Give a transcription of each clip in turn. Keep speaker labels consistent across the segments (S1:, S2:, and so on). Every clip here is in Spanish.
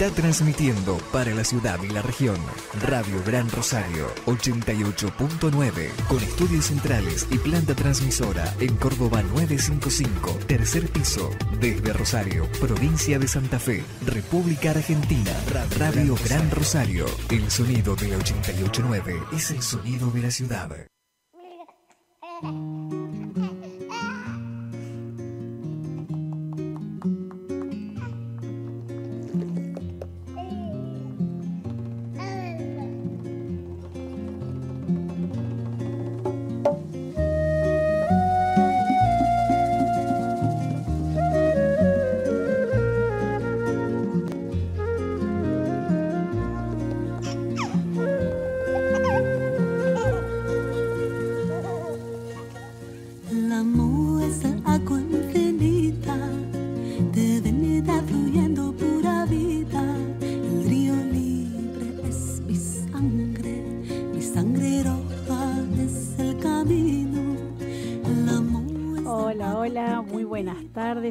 S1: Está transmitiendo para la ciudad y la región Radio Gran Rosario 88.9 con estudios centrales y planta transmisora en Córdoba 955, tercer piso, desde Rosario, provincia de Santa Fe, República Argentina. Radio Gran Rosario, el sonido de 88.9 es el sonido de la ciudad.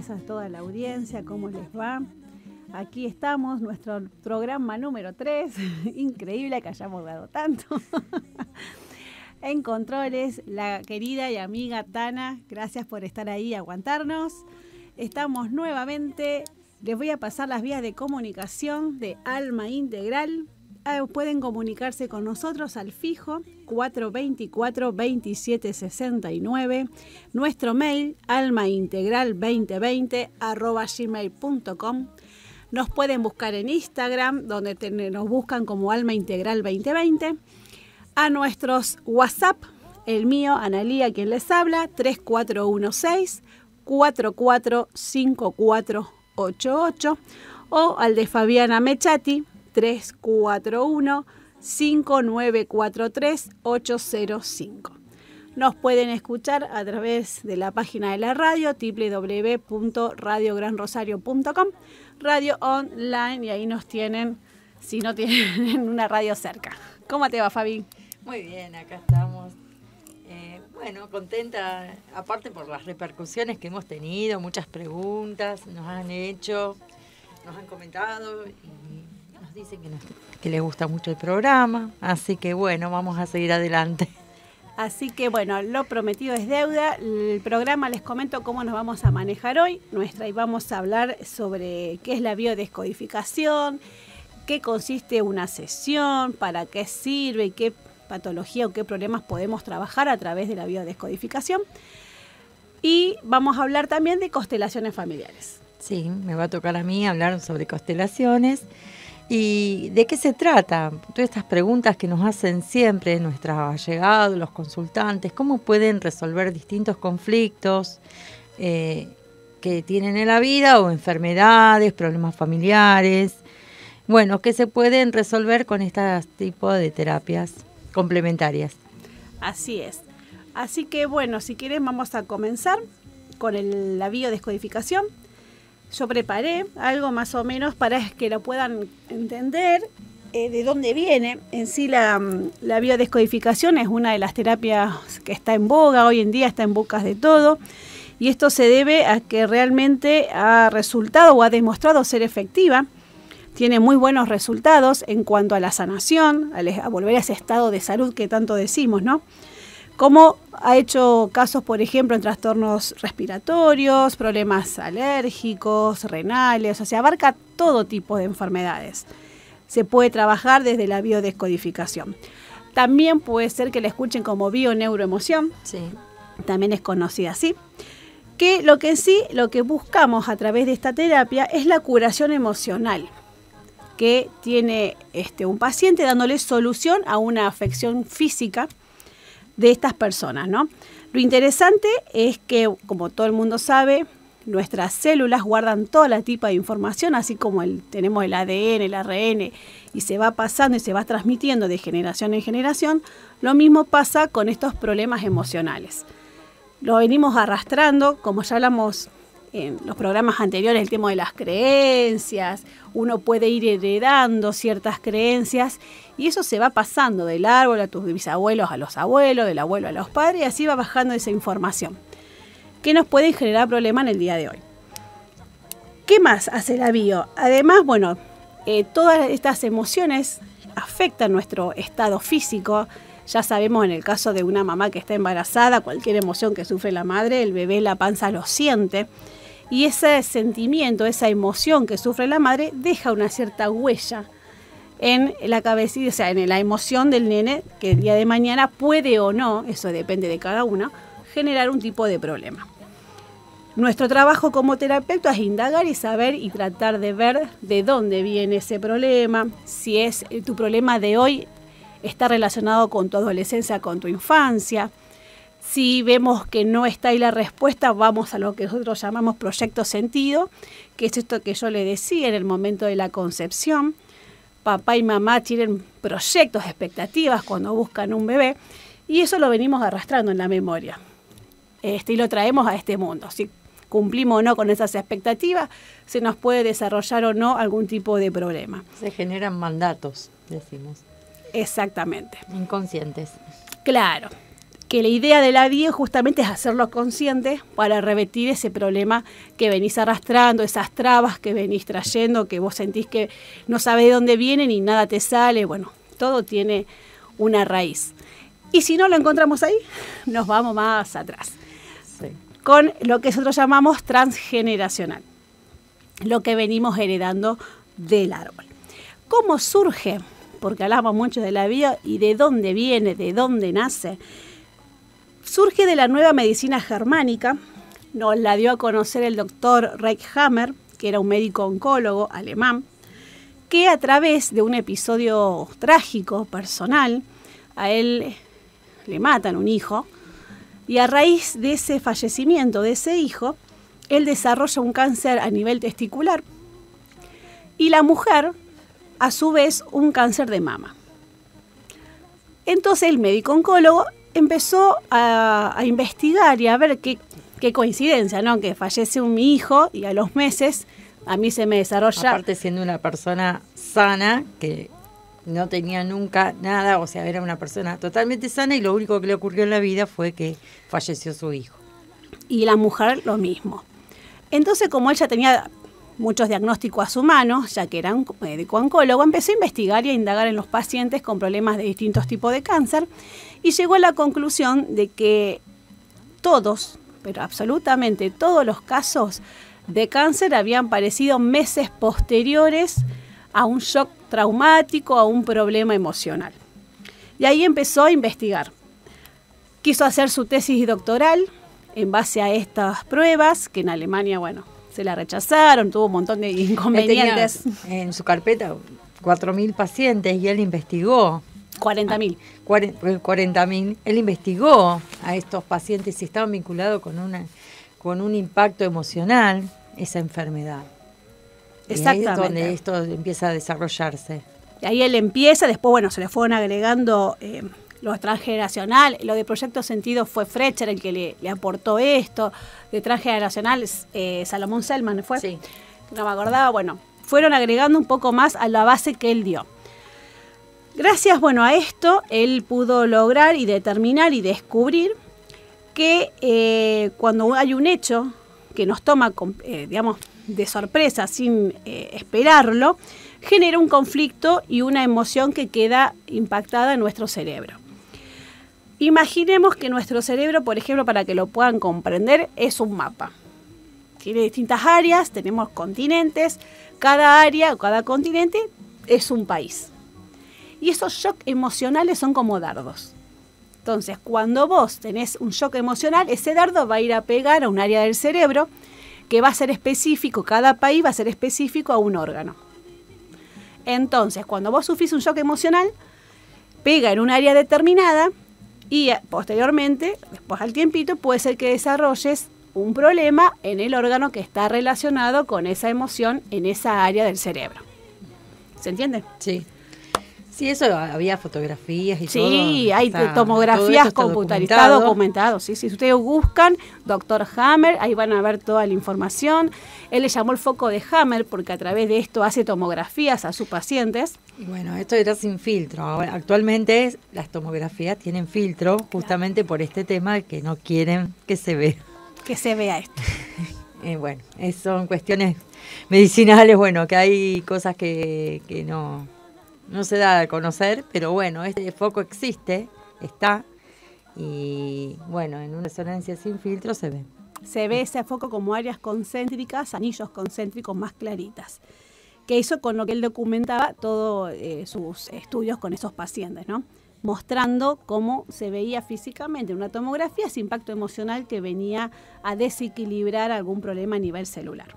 S2: A toda la audiencia, ¿cómo les va? Aquí estamos, nuestro programa número 3. Increíble que hayamos dado tanto. en controles, la querida y amiga Tana, gracias por estar ahí y aguantarnos. Estamos nuevamente, les voy a pasar las vías de comunicación de Alma Integral Ah, pueden comunicarse con nosotros al fijo 424-2769, nuestro mail almaintegral2020 arroba gmail.com. Nos pueden buscar en Instagram, donde nos buscan como Alma Integral 2020. A nuestros WhatsApp, el mío, Analía, quien les habla, 3416 445488 o al de Fabiana Mechati 341 5943 805. Nos pueden escuchar a través de la página de la radio www.radiogranrosario.com, radio online y ahí nos tienen si no tienen una radio cerca. ¿Cómo te va, Fabi?
S3: Muy bien, acá estamos. Eh, bueno, contenta, aparte por las repercusiones que hemos tenido, muchas preguntas nos han hecho, nos han comentado y dicen que, que les gusta mucho el programa, así que bueno, vamos a seguir adelante.
S2: Así que bueno, lo prometido es deuda. El programa les comento cómo nos vamos a manejar hoy. Nuestra y vamos a hablar sobre qué es la biodescodificación, qué consiste una sesión, para qué sirve y qué patología o qué problemas podemos trabajar a través de la biodescodificación. Y vamos a hablar también de constelaciones familiares.
S3: Sí, me va a tocar a mí hablar sobre constelaciones. ¿Y de qué se trata? Todas estas preguntas que nos hacen siempre nuestros allegados, los consultantes, ¿cómo pueden resolver distintos conflictos eh, que tienen en la vida o enfermedades, problemas familiares? Bueno, que se pueden resolver con este tipo de terapias complementarias.
S2: Así es. Así que bueno, si quieren vamos a comenzar con la biodescodificación yo preparé algo más o menos para que lo puedan entender eh, de dónde viene. En sí la, la, biodescodificación es una de las terapias que está en boga, hoy en día está en bocas de todo. Y esto se debe a que realmente ha resultado o ha demostrado ser efectiva. Tiene muy buenos resultados en cuanto a la sanación, a volver a ese estado de salud que tanto decimos, ¿no? Como ha hecho casos, por ejemplo, en trastornos respiratorios, problemas alérgicos, renales, o sea, abarca todo tipo de enfermedades. Se puede trabajar desde la biodescodificación. También puede ser que la escuchen como bioneuroemoción, sí. también es conocida así, que lo que sí, lo que buscamos a través de esta terapia es la curación emocional que tiene este, un paciente dándole solución a una afección física de estas personas, ¿no? Lo interesante es que, como todo el mundo sabe, nuestras células guardan toda la tipo de información, así como tenemos el ADN, el ARN, y se va pasando y se va transmitiendo de generación en generación, lo mismo pasa con estos problemas emocionales. Lo venimos arrastrando, como ya hablamos en los programas anteriores, el tema de las creencias, uno puede ir heredando ciertas creencias y eso se va pasando del árbol a tus bisabuelos a los abuelos, del abuelo a los padres y así va bajando esa información que nos puede generar problemas en el día de hoy. ¿Qué más hace la bio? Además, bueno, eh, todas estas emociones afectan nuestro estado físico. Ya sabemos en el caso de una mamá que está embarazada, cualquier emoción que sufre la madre, el bebé la panza lo siente. Y ese sentimiento, esa emoción que sufre la madre, deja una cierta huella en la cabecita, o sea, en la emoción del nene, que el día de mañana puede o no, eso depende de cada uno, generar un tipo de problema. Nuestro trabajo como terapeuta es indagar y saber y tratar de ver de dónde viene ese problema, si es eh, tu problema de hoy está relacionado con tu adolescencia, con tu infancia. Si vemos que no está ahí la respuesta, vamos a lo que nosotros llamamos proyecto sentido, que es esto que yo le decía en el momento de la concepción papá y mamá tienen proyectos, expectativas cuando buscan un bebé y eso lo venimos arrastrando en la memoria. Este, y lo traemos a este mundo. Si cumplimos o no con esas expectativas, se nos puede desarrollar o no algún tipo de problema.
S3: Se generan mandatos, decimos.
S2: Exactamente.
S3: Inconscientes.
S2: Claro que la idea de la vida justamente es hacerlo consciente para revertir ese problema que venís arrastrando, esas trabas que venís trayendo, que vos sentís que no sabés de dónde vienen y nada te sale. Bueno, todo tiene una raíz. Y si no lo encontramos ahí, nos vamos más atrás. Con lo que nosotros llamamos transgeneracional, lo que venimos heredando del árbol. ¿Cómo surge? Porque hablamos mucho de la vida y de dónde viene, de dónde nace surge de la nueva medicina germánica, nos la dio a conocer el doctor Reichhammer, que era un médico oncólogo alemán, que a través de un episodio trágico, personal, a él le matan un hijo, y a raíz de ese fallecimiento de ese hijo, él desarrolla un cáncer a nivel testicular, y la mujer, a su vez, un cáncer de mama. Entonces el médico oncólogo empezó a, investigar y a ver qué, coincidencia, ¿no? Que fallece un mi hijo y a los meses a mí se me desarrolla...
S3: Aparte siendo una persona sana, que no tenía nunca nada, o sea, era una persona totalmente sana y lo único que le ocurrió en la vida fue que falleció su hijo.
S2: Y la mujer lo mismo. Entonces, como ella tenía muchos diagnósticos a su mano, ya que era un médico oncólogo, empezó a investigar y a indagar en los pacientes con problemas de distintos tipos de cáncer y llegó a la conclusión de que todos, pero absolutamente todos los casos de cáncer habían parecido meses posteriores a un shock traumático, a un problema emocional. Y ahí empezó a investigar. Quiso hacer su tesis doctoral en base a estas pruebas, que en Alemania, bueno, se la rechazaron, tuvo un montón de inconvenientes.
S3: en su carpeta 4.000 pacientes y él investigó.
S2: 40.000.
S3: 40.000. Él investigó a estos pacientes si estaban vinculados con, una, con un impacto emocional esa enfermedad. Exactamente. Y ahí es donde esto empieza a desarrollarse.
S2: Y ahí él empieza, después, bueno, se le fueron agregando eh, lo transgeneracional, lo de Proyecto Sentido fue Frecher el que le, aportó esto, de transgeneracional eh, Salomón Selman fue, sí. no me acordaba, bueno, fueron agregando un poco más a la base que él dio. Gracias, bueno, a esto él pudo lograr y determinar y descubrir que eh, cuando hay un hecho que nos toma, eh, digamos, de sorpresa sin eh, esperarlo, genera un conflicto y una emoción que queda impactada en nuestro cerebro. Imaginemos que nuestro cerebro, por ejemplo, para que lo puedan comprender, es un mapa. Tiene distintas áreas, tenemos continentes, cada área o cada continente es un país. Y esos shocks emocionales son como dardos. Entonces, cuando vos tenés un shock emocional, ese dardo va a ir a pegar a un área del cerebro que va a ser específico, cada país va a ser específico a un órgano. Entonces, cuando vos sufrís un shock emocional, pega en un área determinada y eh, posteriormente, después al tiempito, puede ser que desarrolles un problema en el órgano que está relacionado con esa emoción en esa área del cerebro. ¿Se entiende?
S3: Sí. Sí, eso había fotografías y todo.
S2: Sí, hay tomografías computarizadas, documentado. Sí, sí, si ustedes buscan Doctor Hammer, ahí van a ver toda la información. Él le llamó el foco de Hammer porque a través de esto hace tomografías a sus pacientes.
S3: Y bueno, esto era sin filtro. actualmente las tomografías tienen filtro justamente por este tema que no quieren que se vea.
S2: Que se vea esto.
S3: eh, bueno, son cuestiones medicinales, bueno, que hay cosas que, que no, no se da a conocer, pero bueno, este foco existe, está, y bueno, en una resonancia sin filtro se ve.
S2: Se ve ese foco como áreas concéntricas, anillos concéntricos más claritas. Que hizo con lo que él documentaba todos eh, sus estudios con esos pacientes, ¿no? Mostrando cómo se veía físicamente en una tomografía ese impacto emocional que venía a desequilibrar algún problema a nivel celular.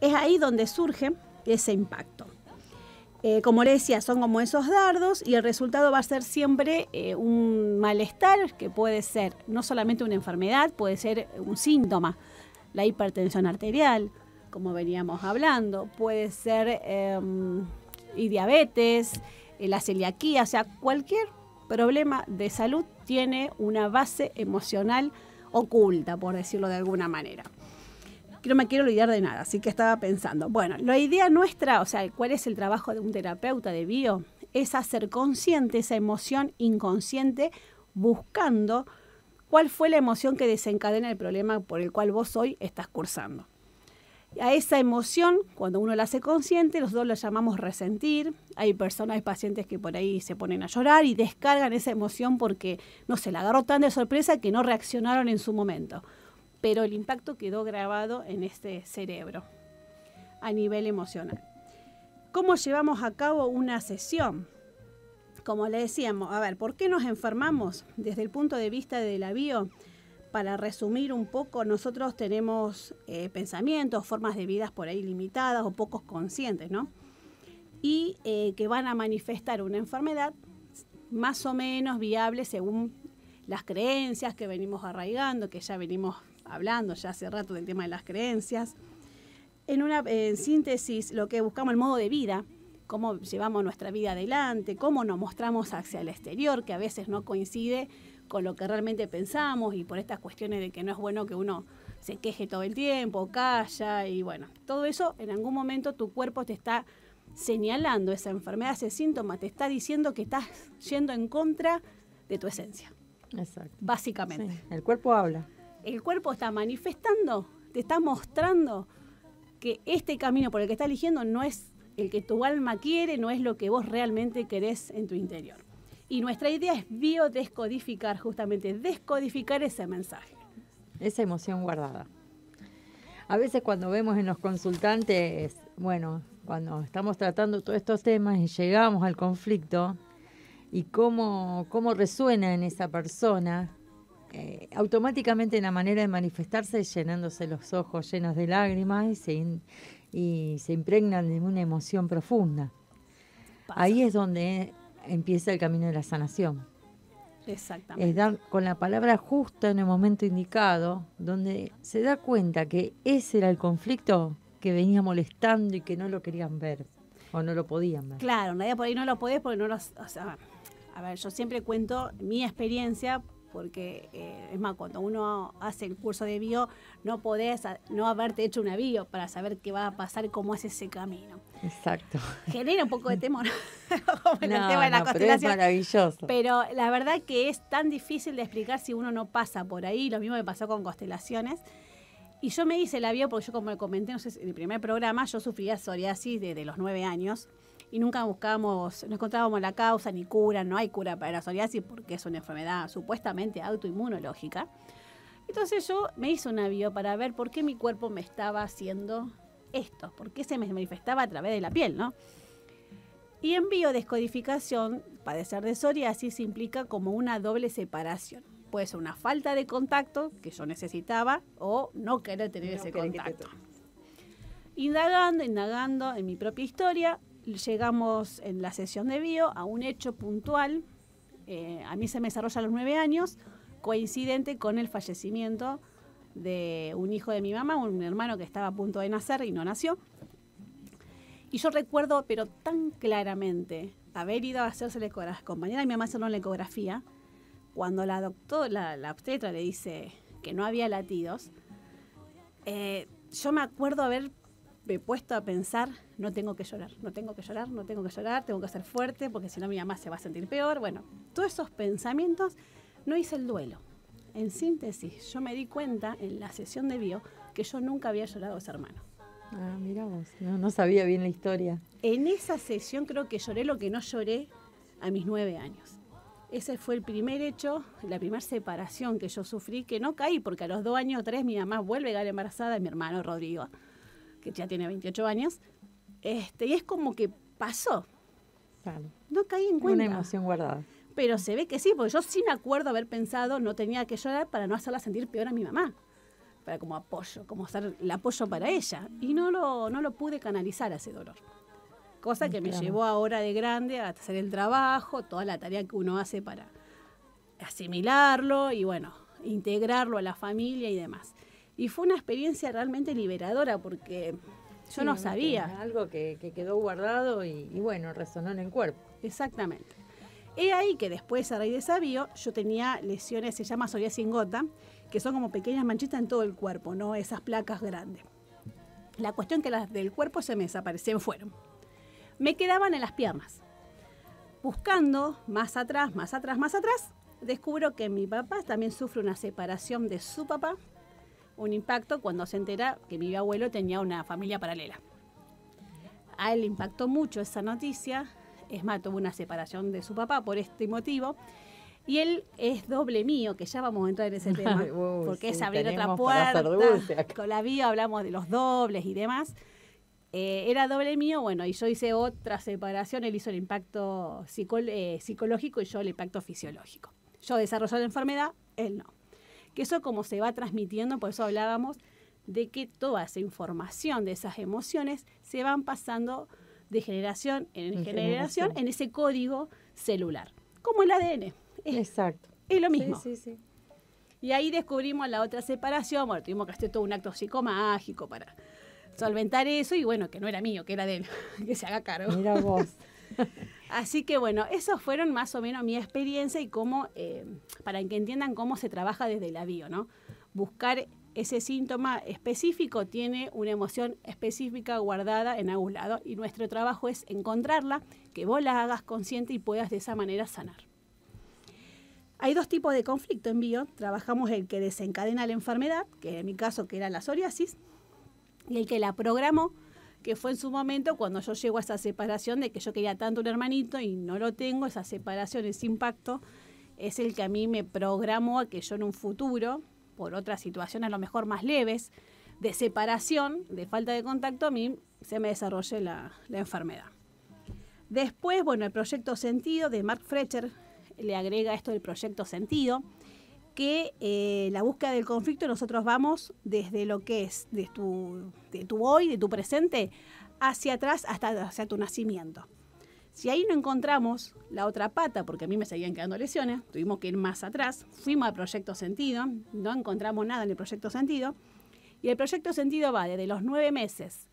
S2: Es ahí donde surge ese impacto. Eh, como le decía, son como esos dardos y el resultado va a ser siempre eh, un malestar que puede ser no solamente una enfermedad, puede ser un síntoma, la hipertensión arterial, como veníamos hablando, puede ser em, y diabetes, eh, la celiaquía, o sea, cualquier problema de salud tiene una base emocional oculta, por decirlo de alguna manera no me quiero olvidar de nada, así que estaba pensando, bueno, la idea nuestra, o sea, cuál es el trabajo de un terapeuta de bio, es hacer consciente esa emoción inconsciente buscando cuál fue la emoción que desencadena el problema por el cual vos hoy estás cursando. A esa emoción, cuando uno la hace consciente, nosotros la llamamos resentir. Hay personas, hay pacientes que por ahí se ponen a llorar y descargan esa emoción porque no se la agarró tan de sorpresa que no reaccionaron en su momento pero el impacto quedó grabado en este cerebro a nivel emocional. ¿Cómo llevamos a cabo una sesión? Como le decíamos, a ver, ¿por qué nos enfermamos desde el punto de vista de la bio? Para resumir un poco, nosotros tenemos eh, pensamientos, formas de vidas por ahí limitadas o pocos conscientes, ¿no? Y eh, que van a manifestar una enfermedad más o menos viable según las creencias que venimos arraigando, que ya venimos hablando ya hace rato del tema de las creencias. En una síntesis, lo que buscamos el modo de vida, cómo llevamos nuestra vida adelante, cómo nos mostramos hacia el exterior, que a veces no coincide con lo que realmente pensamos y por estas cuestiones de que no es bueno que uno se queje todo el tiempo, calla y bueno, todo eso en algún momento tu cuerpo te está señalando esa enfermedad, ese síntoma, te está diciendo que estás yendo en contra de tu esencia. Exacto. Básicamente.
S3: El cuerpo habla
S2: el cuerpo está manifestando, te está mostrando que este camino por el que está eligiendo no es el que tu alma quiere, no es lo que vos realmente querés en tu interior. Y nuestra idea es biodescodificar, justamente descodificar ese mensaje.
S3: Esa emoción guardada. A veces cuando vemos en los consultantes, bueno, cuando estamos tratando todos estos temas y llegamos al conflicto y cómo, cómo resuena en esa persona, eh, automáticamente la manera de manifestarse es llenándose los ojos llenos de lágrimas y se, y se impregnan de una emoción profunda. Ahí es donde empieza el camino de la sanación.
S2: Exactamente.
S3: Es dar con la palabra justa en el momento indicado, donde se da cuenta que ese era el conflicto que venía molestando y que no lo querían ver o no lo podían ver.
S2: Claro, nadie por ahí no lo podés porque no lo... O sea, a ver, yo siempre cuento mi experiencia porque eh, es más, cuando uno hace el curso de bio, no podés no haberte hecho una bio para saber qué va a pasar, cómo es ese camino.
S3: Exacto.
S2: Genera un poco de temor
S3: el tema de la pero es maravilloso.
S2: Pero la verdad que es tan difícil de explicar si uno no pasa por ahí, lo mismo me pasó con constelaciones. Y yo me hice la bio porque yo, como le comenté no sé, en el primer programa, yo sufría psoriasis desde los nueve años y nunca buscábamos, no encontrábamos la causa ni cura, no hay cura para la psoriasis porque es una enfermedad supuestamente autoinmunológica. Entonces yo me hice una bio para ver por qué mi cuerpo me estaba haciendo esto, por qué se me manifestaba a través de la piel, ¿no? Y en biodescodificación, padecer de psoriasis implica como una doble separación. Puede ser una falta de contacto que yo necesitaba o no querer tener ese contacto. Indagando, indagando en mi propia historia, llegamos en la sesión de bio a un hecho puntual. Eh, a mí se me desarrolla a los nueve años, coincidente con el fallecimiento de un hijo de mi mamá, un hermano que estaba a punto de nacer y no nació. Y yo recuerdo, pero tan claramente, haber ido a hacerse la ecografía, acompañar a mi mamá a hacer la ecografía, cuando la doctora, la, obstetra le dice que no había latidos, eh, yo me acuerdo haber me he puesto a pensar, no tengo que llorar, no tengo que llorar, no tengo que llorar, tengo que ser fuerte porque si no mi mamá se va a sentir peor. Bueno, todos esos pensamientos no hice el duelo. En síntesis, yo me di cuenta en la sesión de bio que yo nunca había llorado a ese hermano.
S3: Ah, mira vos, no, no sabía bien la historia.
S2: En esa sesión creo que lloré lo que no lloré a mis nueve años. Ese fue el primer hecho, la primera separación que yo sufrí, que no caí, porque a los dos años, tres, mi mamá vuelve a quedar embarazada de mi hermano Rodrigo, que ya tiene 28 años. Este, y es como que pasó.
S3: Claro.
S2: No caí en cuenta.
S3: Una emoción guardada.
S2: Pero se ve que sí, porque yo sí me acuerdo haber pensado, no tenía que llorar para no hacerla sentir peor a mi mamá. Para como apoyo, como ser el apoyo para ella. Y no lo, no lo pude canalizar ese dolor. Cosa que me llevó ahora de grande a hacer el trabajo, toda la tarea que uno hace para asimilarlo y bueno, integrarlo a la familia y demás. Y fue una experiencia realmente liberadora porque yo
S3: Sí,
S2: no sabía.
S3: Algo que, que quedó guardado y, y bueno, resonó en el cuerpo.
S2: Exactamente. He ahí que después, a raíz de esa bio, yo tenía lesiones, se llama psoriasis en gota, que son como pequeñas manchitas en todo el cuerpo, ¿no? Esas placas grandes. La cuestión que las del cuerpo se me desaparecieron fueron. Me quedaban en las piernas. Buscando más atrás, más atrás, más atrás, descubro que mi papá también sufre una separación de su papá, un impacto cuando se entera que mi abuelo tenía una familia paralela. A él le impactó mucho esa noticia, es más, tuvo una separación de su papá por este motivo. Y él es doble mío, que ya vamos a entrar en ese tema,
S3: Uy,
S2: porque
S3: sí,
S2: es abrir otra puerta. Con la bio hablamos de los dobles y demás. Eh, era doble mío, bueno, y yo hice otra separación, él hizo el impacto eh, psicológico y yo el impacto fisiológico. Yo desarrollé la enfermedad, él no. Que eso como se va transmitiendo, por eso hablábamos de que toda esa información de esas emociones se van pasando de generación en,
S3: En
S2: generación
S3: generación.
S2: en ese código celular, como el ADN. Es,
S3: Exacto.
S2: es lo mismo.
S3: Sí, sí, sí.
S2: Y ahí descubrimos la otra separación, bueno, tuvimos que hacer todo un acto psicomágico para solventar eso y bueno, que no era mío, que era de él, que se haga cargo.
S3: Mira vos.
S2: Así que bueno, esos fueron más o menos mi experiencia y cómo, eh, para que entiendan cómo se trabaja desde la bio, ¿no? Buscar ese síntoma específico tiene una emoción específica guardada en algún lado y nuestro trabajo es encontrarla, que vos la hagas consciente y puedas de esa manera sanar. Hay dos tipos de conflicto en bio. Trabajamos el que desencadena la enfermedad, que en mi caso que era la psoriasis, y el que la programó, que fue en su momento cuando yo llego a esa separación de que yo quería tanto un hermanito y no lo tengo, esa separación, ese impacto, es el que a mí me programó a que yo en un futuro, por otras situaciones a lo mejor más leves, de separación, de falta de contacto, a mí se me desarrolle la, la enfermedad. Después, bueno, el proyecto Sentido de Mark Fletcher le agrega esto del proyecto Sentido, que eh, la búsqueda del conflicto nosotros vamos desde lo que es de tu, de tu hoy, de tu presente, hacia atrás hasta hacia tu nacimiento. Si ahí no encontramos la otra pata, porque a mí me seguían quedando lesiones, tuvimos que ir más atrás, fuimos al proyecto Sentido, no encontramos nada en el proyecto Sentido, y el proyecto Sentido va desde los nueve meses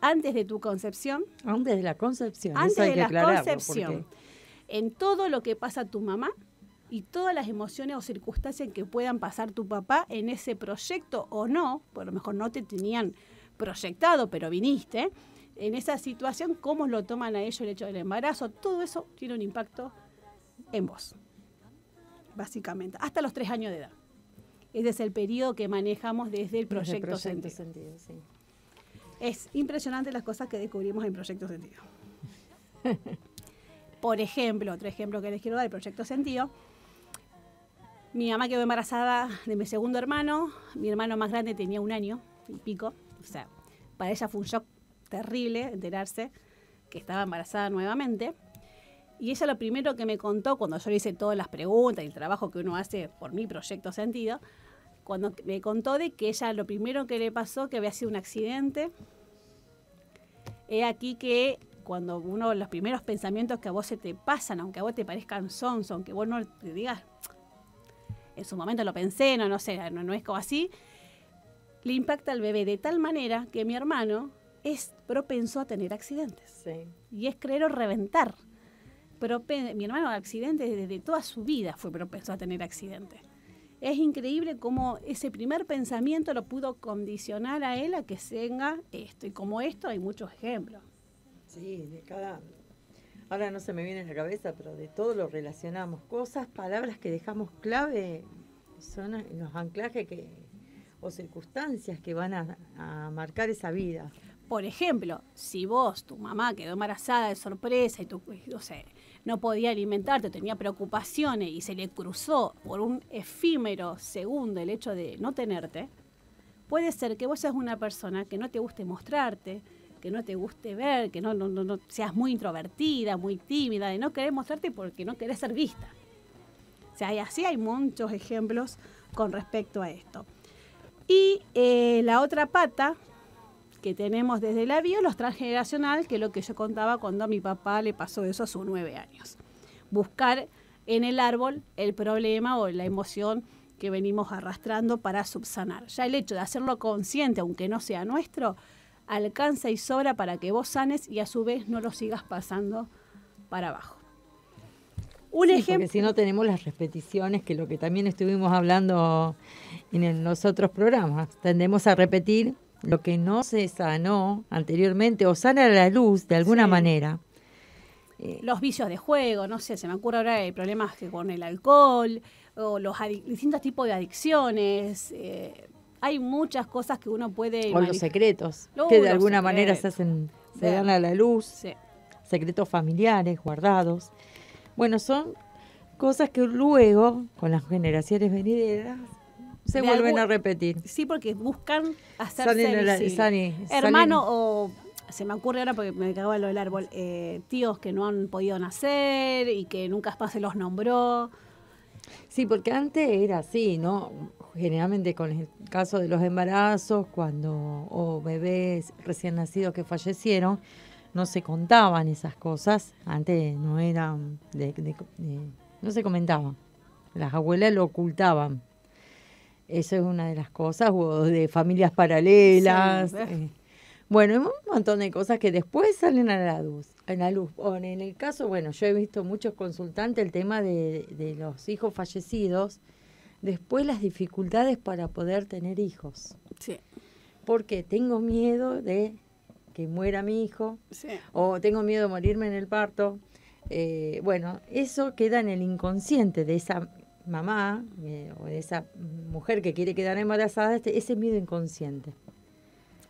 S2: antes de tu concepción
S3: Antes de la concepción.
S2: antes de la
S3: aclararlo,
S2: concepción, en todo lo que pasa a tu mamá y todas las emociones o circunstancias que puedan pasar tu papá en ese proyecto o no, por lo mejor no te tenían proyectado, pero viniste, en esa situación, cómo lo toman a ellos el hecho del embarazo, todo eso tiene un impacto en vos, básicamente, hasta los tres años de edad. Ese es el periodo que manejamos desde el
S3: Desde el
S2: proyecto,
S3: proyecto
S2: Sentido.
S3: sentido, sí.
S2: Es impresionante las cosas que descubrimos en Proyecto Sentido. Por ejemplo, otro ejemplo que les quiero dar, el Proyecto Sentido. Mi mamá quedó embarazada de mi segundo hermano. Mi hermano más grande tenía un año y pico. O sea, para ella fue un shock terrible enterarse que estaba embarazada nuevamente. Y ella lo primero que me contó, cuando yo le hice todas las preguntas y el trabajo que uno hace por mi proyecto sentido, cuando me contó de que ella lo primero que le pasó, que había sido un accidente, he aquí que cuando uno de los primeros pensamientos que a vos se te pasan, aunque a vos te parezcan sons, aunque vos no te digas, en su momento lo pensé, no, no sé, no, no es como así, le impacta al bebé de tal manera que mi hermano es propenso a tener accidentes
S3: Sí.
S2: y es creer o reventar. Propen- mi hermano accidente desde toda su vida fue propenso a tener accidentes. Es increíble cómo ese primer pensamiento lo pudo condicionar a él a que tenga esto. Y como esto hay muchos ejemplos.
S3: Sí, de cada... Ahora no se me viene a la cabeza, pero de todo lo relacionamos. Cosas, palabras que dejamos clave son los anclajes que... o circunstancias que van a, a marcar esa vida.
S2: Por ejemplo, si vos, tu mamá quedó embarazada de sorpresa y tú, no sé, no podía alimentarte, tenía preocupaciones y se le cruzó por un efímero segundo el hecho de no tenerte, puede ser que vos seas una persona que no te guste mostrarte, que no te guste ver, que no, no, no, seas muy introvertida, muy tímida, de no querer mostrarte porque no querés ser vista. O sea, así hay muchos ejemplos con respecto a esto. Y eh, la otra pata que tenemos desde la bio, los transgeneracional, que es lo que yo contaba cuando a mi papá le pasó eso a sus nueve años. Buscar en el árbol el problema o la emoción que venimos arrastrando para subsanar. Ya el hecho de hacerlo consciente, aunque no sea nuestro, alcanza y sobra para que vos sanes y a su vez no lo sigas pasando para abajo.
S3: Un ejemplo. Porque si no tenemos las repeticiones, que lo que también estuvimos hablando en los otros programas, tendemos a repetir lo que no se sanó anteriormente o sana a la luz de alguna manera.
S2: Eh, los vicios de juego, no sé, se me ocurre ahora el problemas con el alcohol o los distintos tipos de adicciones. Eh, hay muchas cosas que uno puede...
S3: O los secretos, que de alguna manera se hacen, se dan a la luz. Secretos familiares, guardados. Bueno, son cosas que luego, con las generaciones venideras, se vuelven a repetir.
S2: Sí, porque buscan hacerse hermano o se me ocurre ahora porque me cagaba lo del árbol, eh, tíos que no han podido nacer y que nunca más se los nombró.
S3: Sí, porque antes era así, ¿no? Generalmente con el caso de los embarazos, cuando o bebés recién nacidos que fallecieron, no se contaban esas cosas. Antes no eran, no se comentaban. Las abuelas lo ocultaban. Eso es una de las cosas, o de familias paralelas. Eh. bueno, un montón de cosas que después salen a la luz. En la luz. O en el caso, bueno, yo he visto muchos consultantes el tema de, de los hijos fallecidos, después las dificultades para poder tener hijos.
S2: Sí.
S3: Porque tengo miedo de que muera mi hijo, o tengo miedo de morirme en el parto. Eh, bueno, eso queda en el inconsciente de esa mamá eh, o de esa mujer que quiere quedar embarazada, este, ese miedo inconsciente.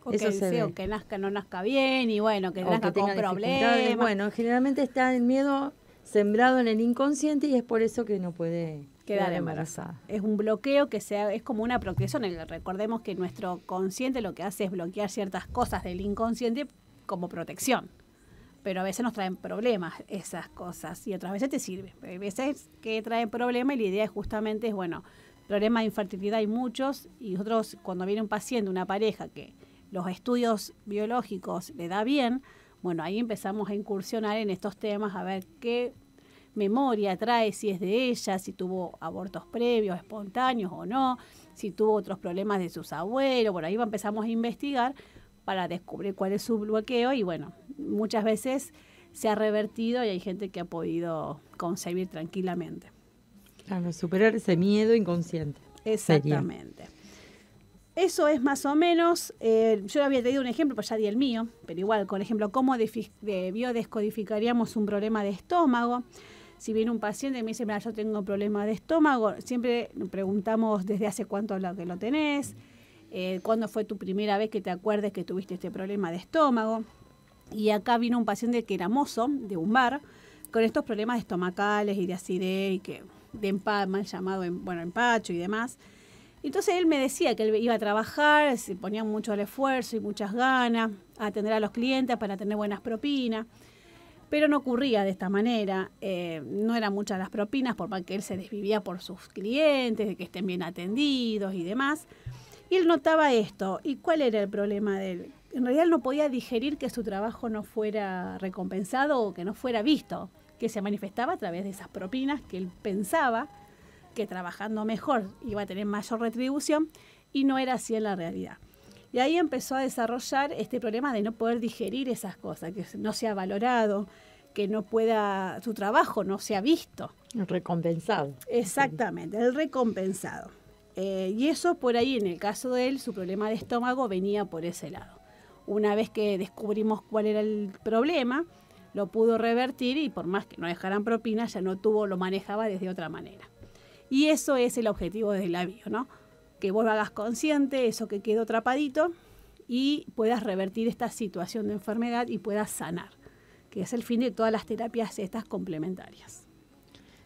S2: O Eso que, que nazca, no nazca bien y bueno, que nazca con problemas.
S3: Bueno, generalmente está el miedo sembrado en el inconsciente y es por eso que no puede quedar, embarazada.
S2: Es un bloqueo que sea, es como una procreación. Recordemos que nuestro consciente lo que hace es bloquear ciertas cosas del inconsciente como protección pero a veces nos traen problemas esas cosas y otras veces te sirve. Hay veces que traen problemas y la idea es justamente es, bueno, problemas de infertilidad hay muchos y nosotros cuando viene un paciente, una pareja que los estudios biológicos le da bien, bueno, ahí empezamos a incursionar en estos temas a ver qué memoria trae, si es de ella, si tuvo abortos previos, espontáneos o no, si tuvo otros problemas de sus abuelos, bueno, ahí empezamos a investigar para descubrir cuál es su bloqueo y bueno, muchas veces se ha revertido y hay gente que ha podido concebir tranquilamente.
S3: Claro, superar ese miedo inconsciente.
S2: Exactamente. Eso es más o menos, eh, yo había tenido un ejemplo, pues ya di el mío, pero igual, con ejemplo, cómo de, biodescodificaríamos un problema de estómago. Si viene un paciente y me dice, mira, yo tengo un problema de estómago, siempre preguntamos desde hace cuánto lo que lo tenés, eh, cuándo fue tu primera vez que te acuerdes que tuviste este problema de estómago. Y acá vino un paciente que era mozo de un bar con estos problemas estomacales y de acidez y que de empacho, mal llamado bueno, empacho y demás. Entonces él me decía que él iba a trabajar, se ponía mucho el esfuerzo y muchas ganas a atender a los clientes para tener buenas propinas, pero no ocurría de esta manera. Eh, no eran muchas las propinas por que él se desvivía por sus clientes, de que estén bien atendidos y demás. Y él notaba esto. ¿Y cuál era el problema de él? En realidad él no podía digerir que su trabajo no fuera recompensado o que no fuera visto, que se manifestaba a través de esas propinas que él pensaba que trabajando mejor iba a tener mayor retribución y no era así en la realidad. Y ahí empezó a desarrollar este problema de no poder digerir esas cosas, que no sea valorado, que no pueda, su trabajo no sea visto.
S3: Recompensado.
S2: Exactamente, el recompensado. Eh, y eso por ahí, en el caso de él, su problema de estómago venía por ese lado. Una vez que descubrimos cuál era el problema, lo pudo revertir y por más que no dejaran propina, ya no tuvo, lo manejaba desde otra manera. Y eso es el objetivo del labio, ¿no? Que vos lo hagas consciente, eso que quedó atrapadito, y puedas revertir esta situación de enfermedad y puedas sanar, que es el fin de todas las terapias estas complementarias.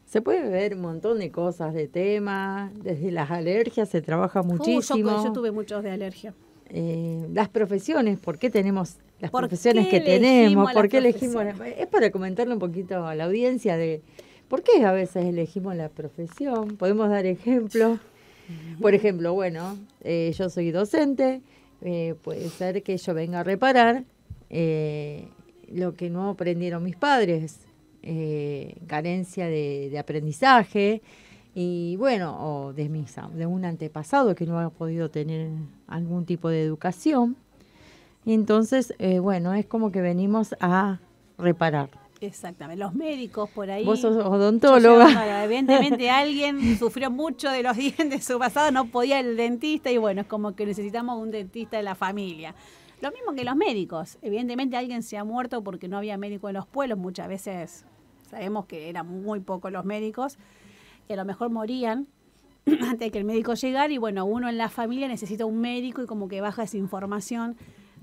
S3: Se puede ver un montón de cosas de tema, desde las alergias se trabaja muchísimo.
S2: Uh, yo, tuve muchos de alergia.
S3: Eh, las profesiones, ¿por qué tenemos las profesiones que tenemos? ¿Por qué elegimos? Es para comentarle un poquito a la audiencia de por qué a veces elegimos la profesión. Podemos dar ejemplos. Por ejemplo, bueno, eh, yo soy docente, eh, puede ser que yo venga a reparar lo que no aprendieron mis padres eh, carencia de, aprendizaje y bueno, o de, de un antepasado que no ha podido tener algún tipo de educación. entonces, eh, bueno, es como que venimos a reparar.
S2: Exactamente, los médicos por ahí.
S3: Vos sos odontóloga.
S2: evidentemente alguien sufrió mucho de los dientes de su pasado, no podía el dentista y bueno, es como que necesitamos un dentista de la familia. Lo mismo que los médicos. Evidentemente alguien se ha muerto porque no había médico en los pueblos. Muchas veces sabemos que eran muy pocos los médicos y a lo mejor morían antes de que el médico llegara y bueno, uno en la familia necesita un médico y como que baja esa información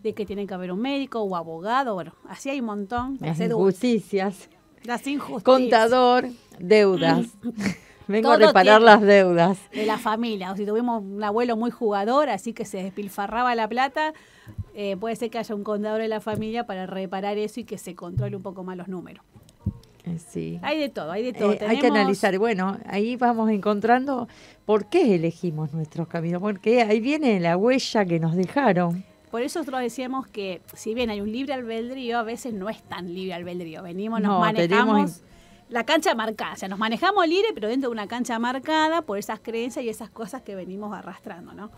S2: de que tiene que haber un médico o abogado. Bueno, así hay un montón.
S3: Las injusticias.
S2: Las injusticias.
S3: Contador, deudas. Vengo a reparar las deudas.
S2: De la familia. O si tuvimos un abuelo muy jugador, así que se despilfarraba la plata, eh, puede ser que haya un contador en la familia para reparar eso y que se controle un poco más los números.
S3: Eh, sí.
S2: Hay de todo, hay de todo.
S3: Eh, hay que analizar, bueno, ahí vamos encontrando por qué elegimos nuestros caminos, porque ahí viene la huella que nos dejaron.
S2: Por eso nosotros decíamos que si bien hay un libre albedrío, a veces no es tan libre albedrío. Venimos, nos manejamos la cancha marcada. O sea, nos manejamos libre, pero dentro de una cancha marcada por esas creencias y esas cosas que venimos arrastrando, ¿no?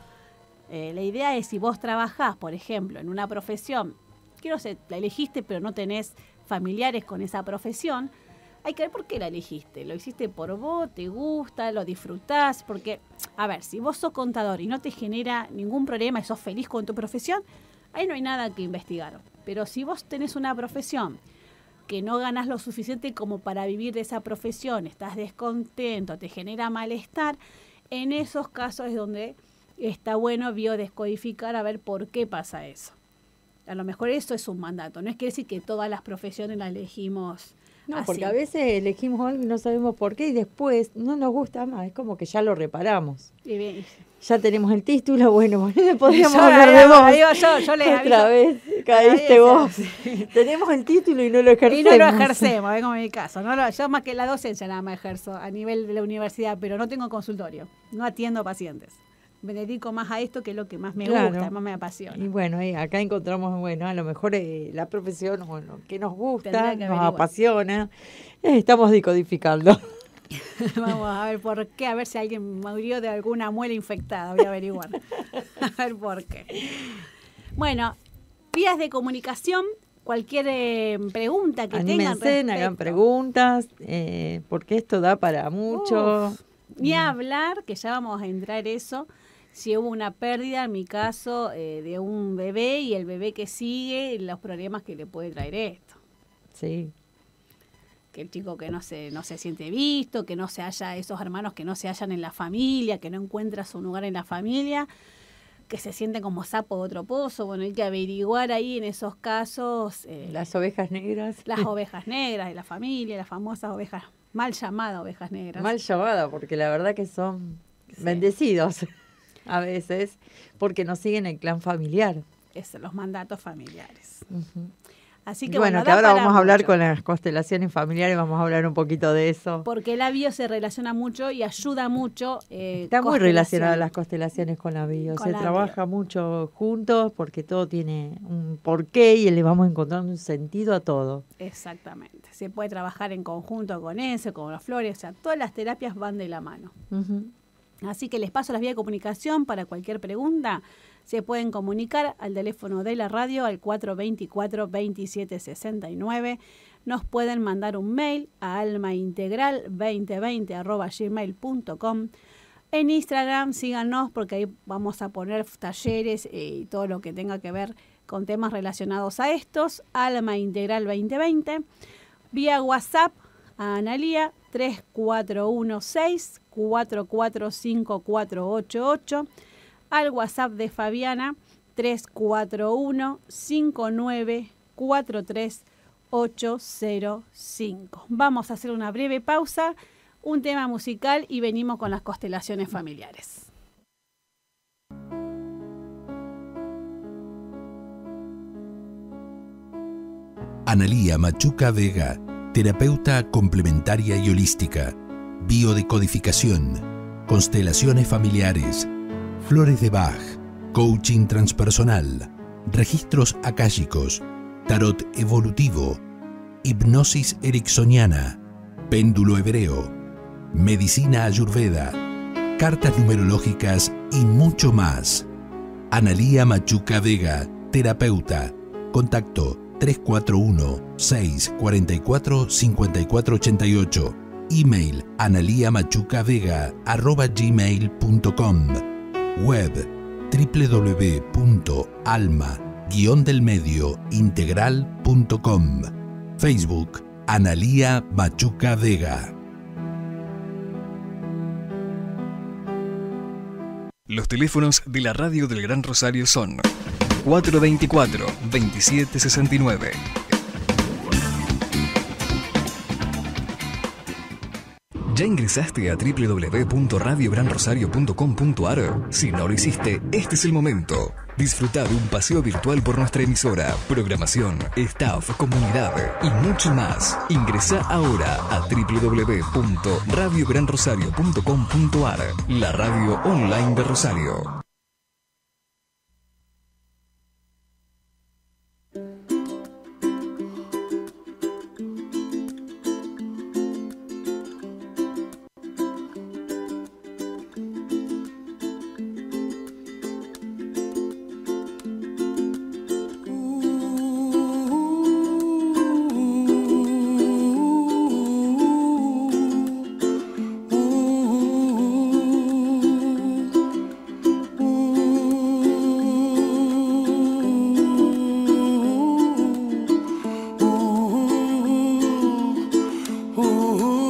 S2: Eh, la idea es si vos trabajás, por ejemplo, en una profesión, quiero sé, la elegiste pero no tenés familiares con esa profesión, hay que ver por qué la elegiste. ¿Lo hiciste por vos? ¿Te gusta? ¿Lo disfrutás? Porque, a ver, si vos sos contador y no te genera ningún problema y sos feliz con tu profesión, ahí no hay nada que investigar. Pero si vos tenés una profesión que no ganas lo suficiente como para vivir de esa profesión, estás descontento, te genera malestar, en esos casos es donde está bueno biodescodificar a ver por qué pasa eso. A lo mejor eso es un mandato, no es que decir que todas las profesiones las elegimos.
S3: No, porque a veces elegimos algo y no sabemos por qué y después no nos gusta más, es como que ya lo reparamos. ya tenemos el título, bueno, podríamos hablar de vos.
S2: yo, yo les
S3: Otra vez caíste vos. tenemos el título y no lo ejercemos.
S2: Y no lo ejercemos, es como mi caso. No yo más que la docencia nada más ejerzo a nivel de la universidad, pero no tengo consultorio, no atiendo pacientes me dedico más a esto que es lo que más me gusta, más me apasiona.
S3: Y bueno, acá encontramos, bueno, a lo mejor eh, la profesión, bueno, que nos gusta, nos apasiona, eh, estamos decodificando.
S2: Vamos a ver por qué, a ver si alguien murió de alguna muela infectada, voy a averiguar. a ver por qué. Bueno, vías de comunicación, cualquier eh, pregunta que tengan.
S3: hagan preguntas, porque esto da para mucho.
S2: ni hablar, que ya vamos a entrar eso, si hubo una pérdida, en mi caso, eh, de un bebé y el bebé que sigue, los problemas que le puede traer esto.
S3: Sí.
S2: Que el chico que no se, no se siente visto, que no se haya, esos hermanos que no se hallan en la familia, que no encuentra su lugar en la familia, que se sienten como sapo de otro pozo. Bueno, hay que averiguar ahí en esos casos.
S3: Eh, las ovejas negras.
S2: Las ovejas negras de la familia, las famosas ovejas, mal llamadas ovejas negras.
S3: Mal llamadas, porque la verdad que son bendecidos a veces, porque no siguen el clan familiar.
S2: Es los mandatos familiares. Así que
S3: bueno, que ahora vamos a hablar con las constelaciones familiares, vamos a hablar un poquito de eso.
S2: Porque la bio se relaciona mucho y ayuda mucho.
S3: Eh, Está muy relacionada las constelaciones con la bio. se trabaja mucho juntos porque todo tiene un porqué y le vamos encontrando un sentido a todo.
S2: Exactamente. Se puede trabajar en conjunto con eso, con las flores, o sea, todas las terapias van de la mano. Así que les paso las vías de comunicación para cualquier pregunta. Se pueden comunicar al teléfono de la radio al 424-2769. Nos pueden mandar un mail a almaintegral2020.gmail.com. En Instagram síganos porque ahí vamos a poner talleres eh, y todo lo que tenga que ver con temas relacionados a estos. Alma Integral 2020. Vía WhatsApp a Analía 3416 445488, al WhatsApp de Fabiana 341 805 Vamos a hacer una breve pausa, un tema musical y venimos con las constelaciones familiares.
S4: Analía Machuca Vega, terapeuta complementaria y holística, biodecodificación, constelaciones familiares, flores de Bach, coaching transpersonal, registros akáshicos, tarot evolutivo, hipnosis ericksoniana, péndulo hebreo, medicina ayurveda, cartas numerológicas y mucho más. Analía Machuca Vega, terapeuta. Contacto 341-644-5488. Email analiamachucavega.gmail.com Web www.alma-delmediointegral.com Facebook Analía Machuca Vega.
S1: Los teléfonos de la radio del Gran Rosario son 424-2769. ¿Ya ingresaste a www.radiogranrosario.com.ar? Si no lo hiciste, este es el momento. Disfruta de un paseo virtual por nuestra emisora, programación, staff, comunidad y mucho más. Ingresa ahora a www.radiogranrosario.com.ar, la radio online de Rosario.
S2: ooh.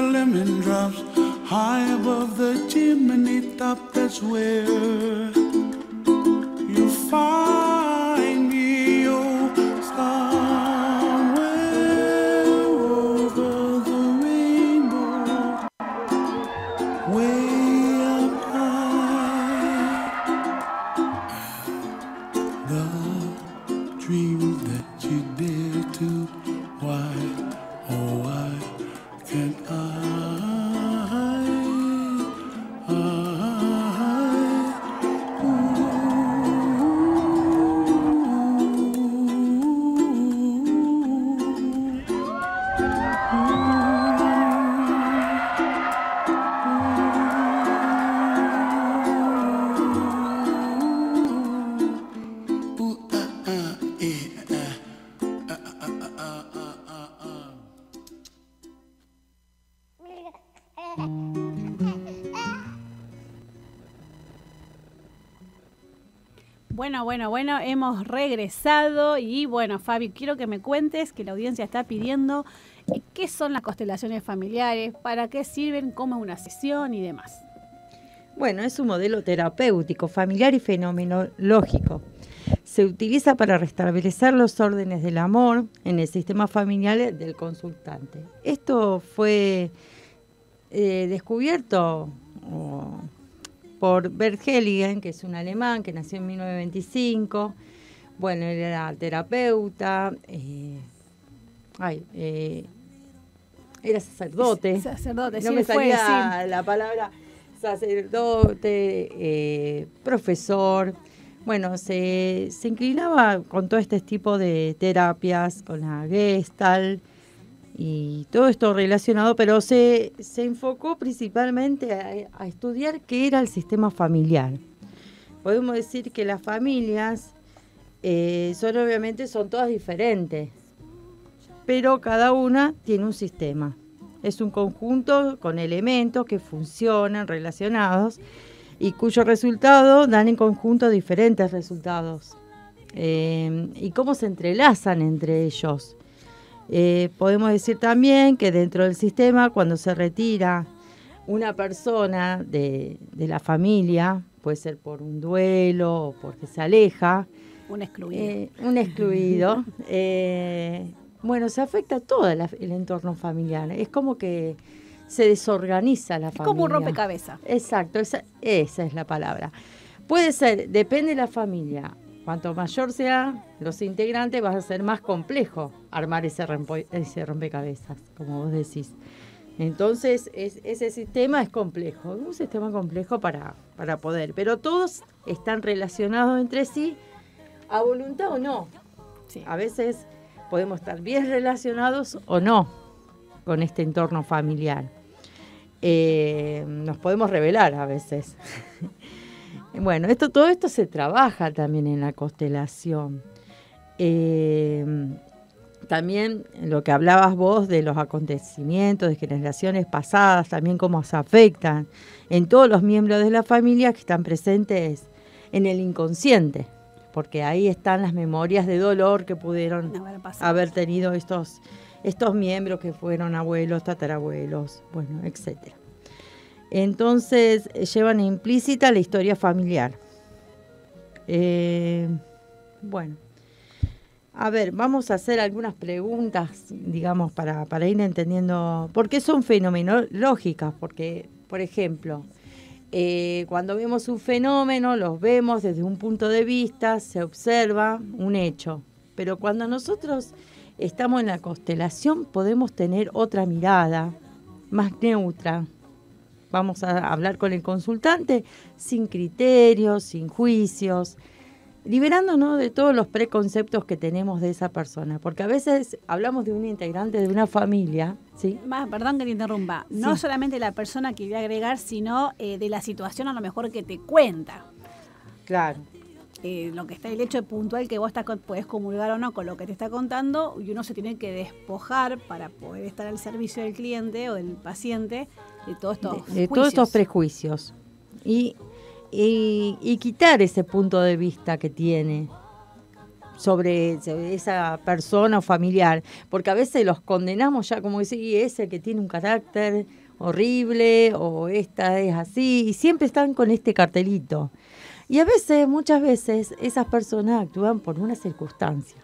S1: the lemon drops high above the chimney top. That's where you find.
S2: Bueno, bueno, hemos regresado y bueno, Fabi, quiero que me cuentes que la audiencia está pidiendo qué son las constelaciones familiares, para qué sirven, cómo es una sesión y demás.
S3: Bueno, es un modelo terapéutico, familiar y fenomenológico. Se utiliza para restablecer los órdenes del amor en el sistema familiar del consultante. Esto fue eh, descubierto por Bert Helligen, que es un alemán que nació en 1925. Bueno, él era terapeuta, eh, eh, era sacerdote.
S2: Sacerdote,
S3: no me salía la palabra sacerdote, eh, profesor. Bueno, se, se, inclinaba con todo este tipo de terapias, con la Gestalt y todo esto relacionado, pero se, se enfocó principalmente a, estudiar qué era el sistema familiar. Podemos decir que las familias eh, son obviamente son todas diferentes, pero cada una tiene un sistema. Es un conjunto con elementos que funcionan relacionados y cuyo resultado dan en conjunto diferentes resultados. Eh, y cómo se entrelazan entre ellos. Eh, podemos decir también que dentro del sistema, cuando se retira una persona de, la familia, puede ser por un duelo o porque se aleja.
S2: Un excluido.
S3: Eh, un excluido. Bueno, se afecta todo el entorno familiar. Es como que se desorganiza la familia.
S2: Como un rompecabezas.
S3: Exacto, esa, es la palabra. Puede ser, depende de la familia. Cuanto mayor sean los integrantes, va a ser más complejo armar ese, ese rompecabezas, como vos decís. Entonces, ese sistema es complejo, un sistema complejo para, para poder, pero todos están relacionados entre sí, a voluntad o no. Sí. A veces podemos estar bien relacionados o no con este entorno familiar. Eh, nos podemos revelar a veces. bueno, esto, todo esto se trabaja también en la constelación. Eh, también lo que hablabas vos de los acontecimientos de generaciones pasadas, también cómo se afectan en todos los miembros de la familia que están presentes en el inconsciente porque ahí están las memorias de dolor que pudieron haber tenido estos, estos miembros que fueron abuelos, tatarabuelos, bueno, etcétera. Entonces llevan implícita la historia familiar. Eh, bueno, a ver, vamos a hacer algunas preguntas, digamos, para, para ir entendiendo por qué son fenomenológicas, porque, por ejemplo, eh, cuando vemos un fenómeno, los vemos desde un punto de vista, se observa un hecho. Pero cuando nosotros estamos en la constelación, podemos tener otra mirada, más neutra. Vamos a hablar con el consultante sin criterios, sin juicios, liberándonos de todos los preconceptos que tenemos de esa persona, porque a veces hablamos de un integrante de una familia, ¿sí?
S2: Más, perdón que te interrumpa, no solamente la persona que voy a agregar, sino eh, de la situación a lo mejor que te cuenta.
S3: Claro.
S2: Eh, lo que está el hecho puntual que vos estás, podés comulgar o no con lo que te está contando y uno se tiene que despojar para poder estar al servicio del cliente o del paciente de todos estos
S3: de todos estos prejuicios. Y y, quitar ese punto de vista que tiene sobre, esa persona o familiar, porque a veces los condenamos ya como decir, ese que tiene un carácter horrible o esta es así, y siempre están con este cartelito. Y a veces, muchas veces, esas personas actúan por una circunstancia.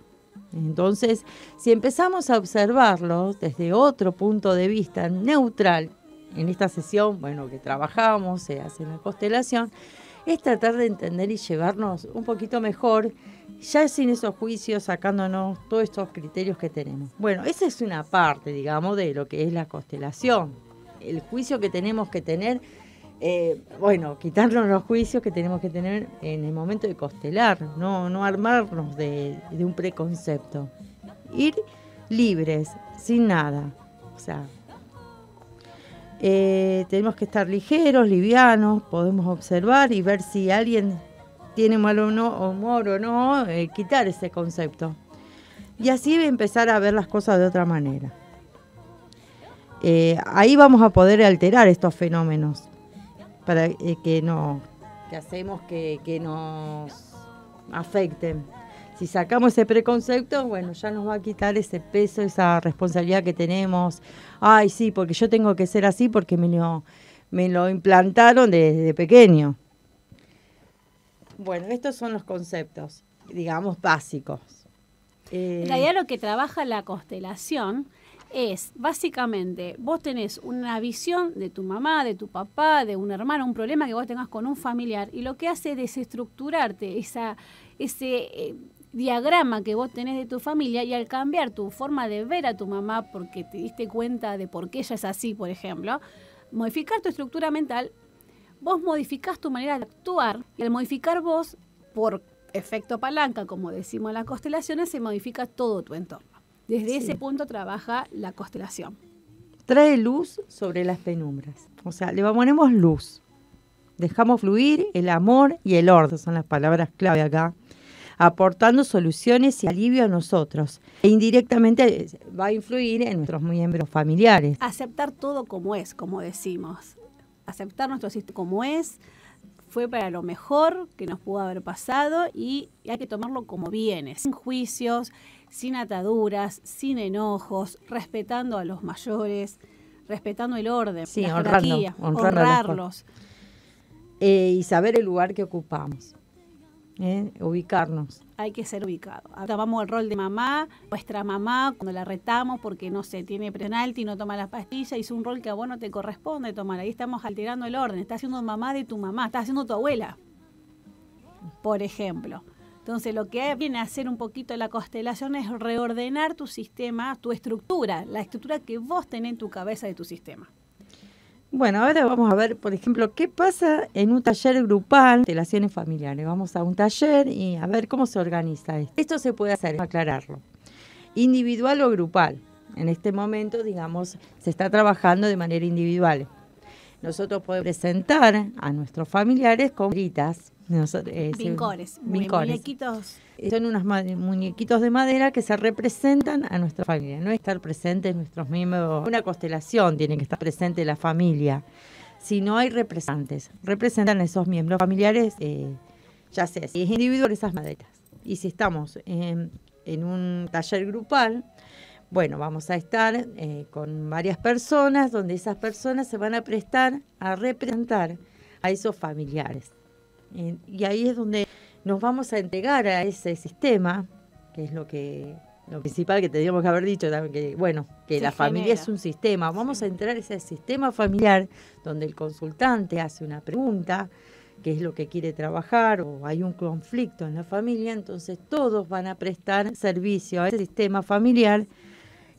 S3: Entonces, si empezamos a observarlos desde otro punto de vista neutral, en esta sesión, bueno, que trabajamos, se hace una constelación, es tratar de entender y llevarnos un poquito mejor, ya sin esos juicios, sacándonos todos estos criterios que tenemos. Bueno, esa es una parte, digamos, de lo que es la constelación. El juicio que tenemos que tener, eh, bueno, quitarnos los juicios que tenemos que tener en el momento de constelar, no, no armarnos de, de un preconcepto. Ir libres, sin nada. O sea, eh, tenemos que estar ligeros, livianos, podemos observar y ver si alguien tiene mal humor o no, eh, quitar ese concepto. Y así empezar a ver las cosas de otra manera. Eh, ahí vamos a poder alterar estos fenómenos para que no que hacemos que, nos afecten. Si sacamos ese preconcepto, bueno, ya nos va a quitar ese peso, esa responsabilidad que tenemos. Ay, sí, porque yo tengo que ser así porque me lo, me lo implantaron desde pequeño. Bueno, estos son los conceptos, digamos, básicos.
S2: Eh, en realidad lo que trabaja la constelación es básicamente vos tenés una visión de tu mamá, de tu papá, de un hermano, un problema que vos tengas con un familiar y lo que hace es desestructurarte esa, ese eh, diagrama que vos tenés de tu familia y al cambiar tu forma de ver a tu mamá porque te diste cuenta de por qué ella es así, por ejemplo, modificar tu estructura mental, vos modificás tu manera de actuar y al modificar vos, por efecto palanca, como decimos en las constelaciones, se modifica todo tu entorno. Desde ese punto trabaja la constelación.
S3: Trae luz sobre las penumbras. O sea, le ponemos luz. Dejamos fluir el amor y el orden, son las palabras clave acá, aportando soluciones y alivio a nosotros. E indirectamente va a influir en nuestros miembros familiares.
S2: Aceptar todo como es, como decimos. Aceptar nuestro sistema como es, fue para lo mejor que nos pudo haber pasado y hay que tomarlo como viene, sin juicios, sin ataduras, sin enojos, respetando a los mayores, respetando el orden,
S3: sí, la honrando,
S2: honrarlos.
S3: Eh, y saber el lugar que ocupamos. ¿Eh? ubicarnos.
S2: Hay que ser ubicado. Tomamos el rol de mamá, nuestra mamá, cuando la retamos porque no se tiene penalti, no toma las pastillas, hizo un rol que a vos no te corresponde tomar. Ahí estamos alterando el orden. Estás haciendo mamá de tu mamá, estás haciendo tu abuela, por ejemplo. Entonces, lo que viene a hacer un poquito la constelación es reordenar tu sistema, tu estructura, la estructura que vos tenés en tu cabeza de tu sistema.
S3: Bueno, ahora vamos a ver, por ejemplo, qué pasa en un taller grupal de relaciones familiares. Vamos a un taller y a ver cómo se organiza esto. Esto se puede hacer, aclararlo. Individual o grupal. En este momento, digamos, se está trabajando de manera individual. Nosotros podemos presentar a nuestros familiares con gritas.
S2: Eh, vincores, muñequitos.
S3: Son unos muñequitos de madera que se representan a nuestra familia. No estar presentes nuestros miembros. Una constelación tiene que estar presente la familia. Si no hay representantes, representan a esos miembros familiares, eh, ya sea si es individual, esas maderas. Y si estamos en, un taller grupal, bueno, vamos a estar eh, con varias personas donde esas personas se van a prestar a representar a esos familiares. Y ahí es donde nos vamos a entregar a ese sistema, que es lo que lo principal que teníamos que haber dicho también, que bueno, que la familia es un sistema. Vamos a entrar a ese sistema familiar donde el consultante hace una pregunta, qué es lo que quiere trabajar o hay un conflicto en la familia, entonces todos van a prestar servicio a ese sistema familiar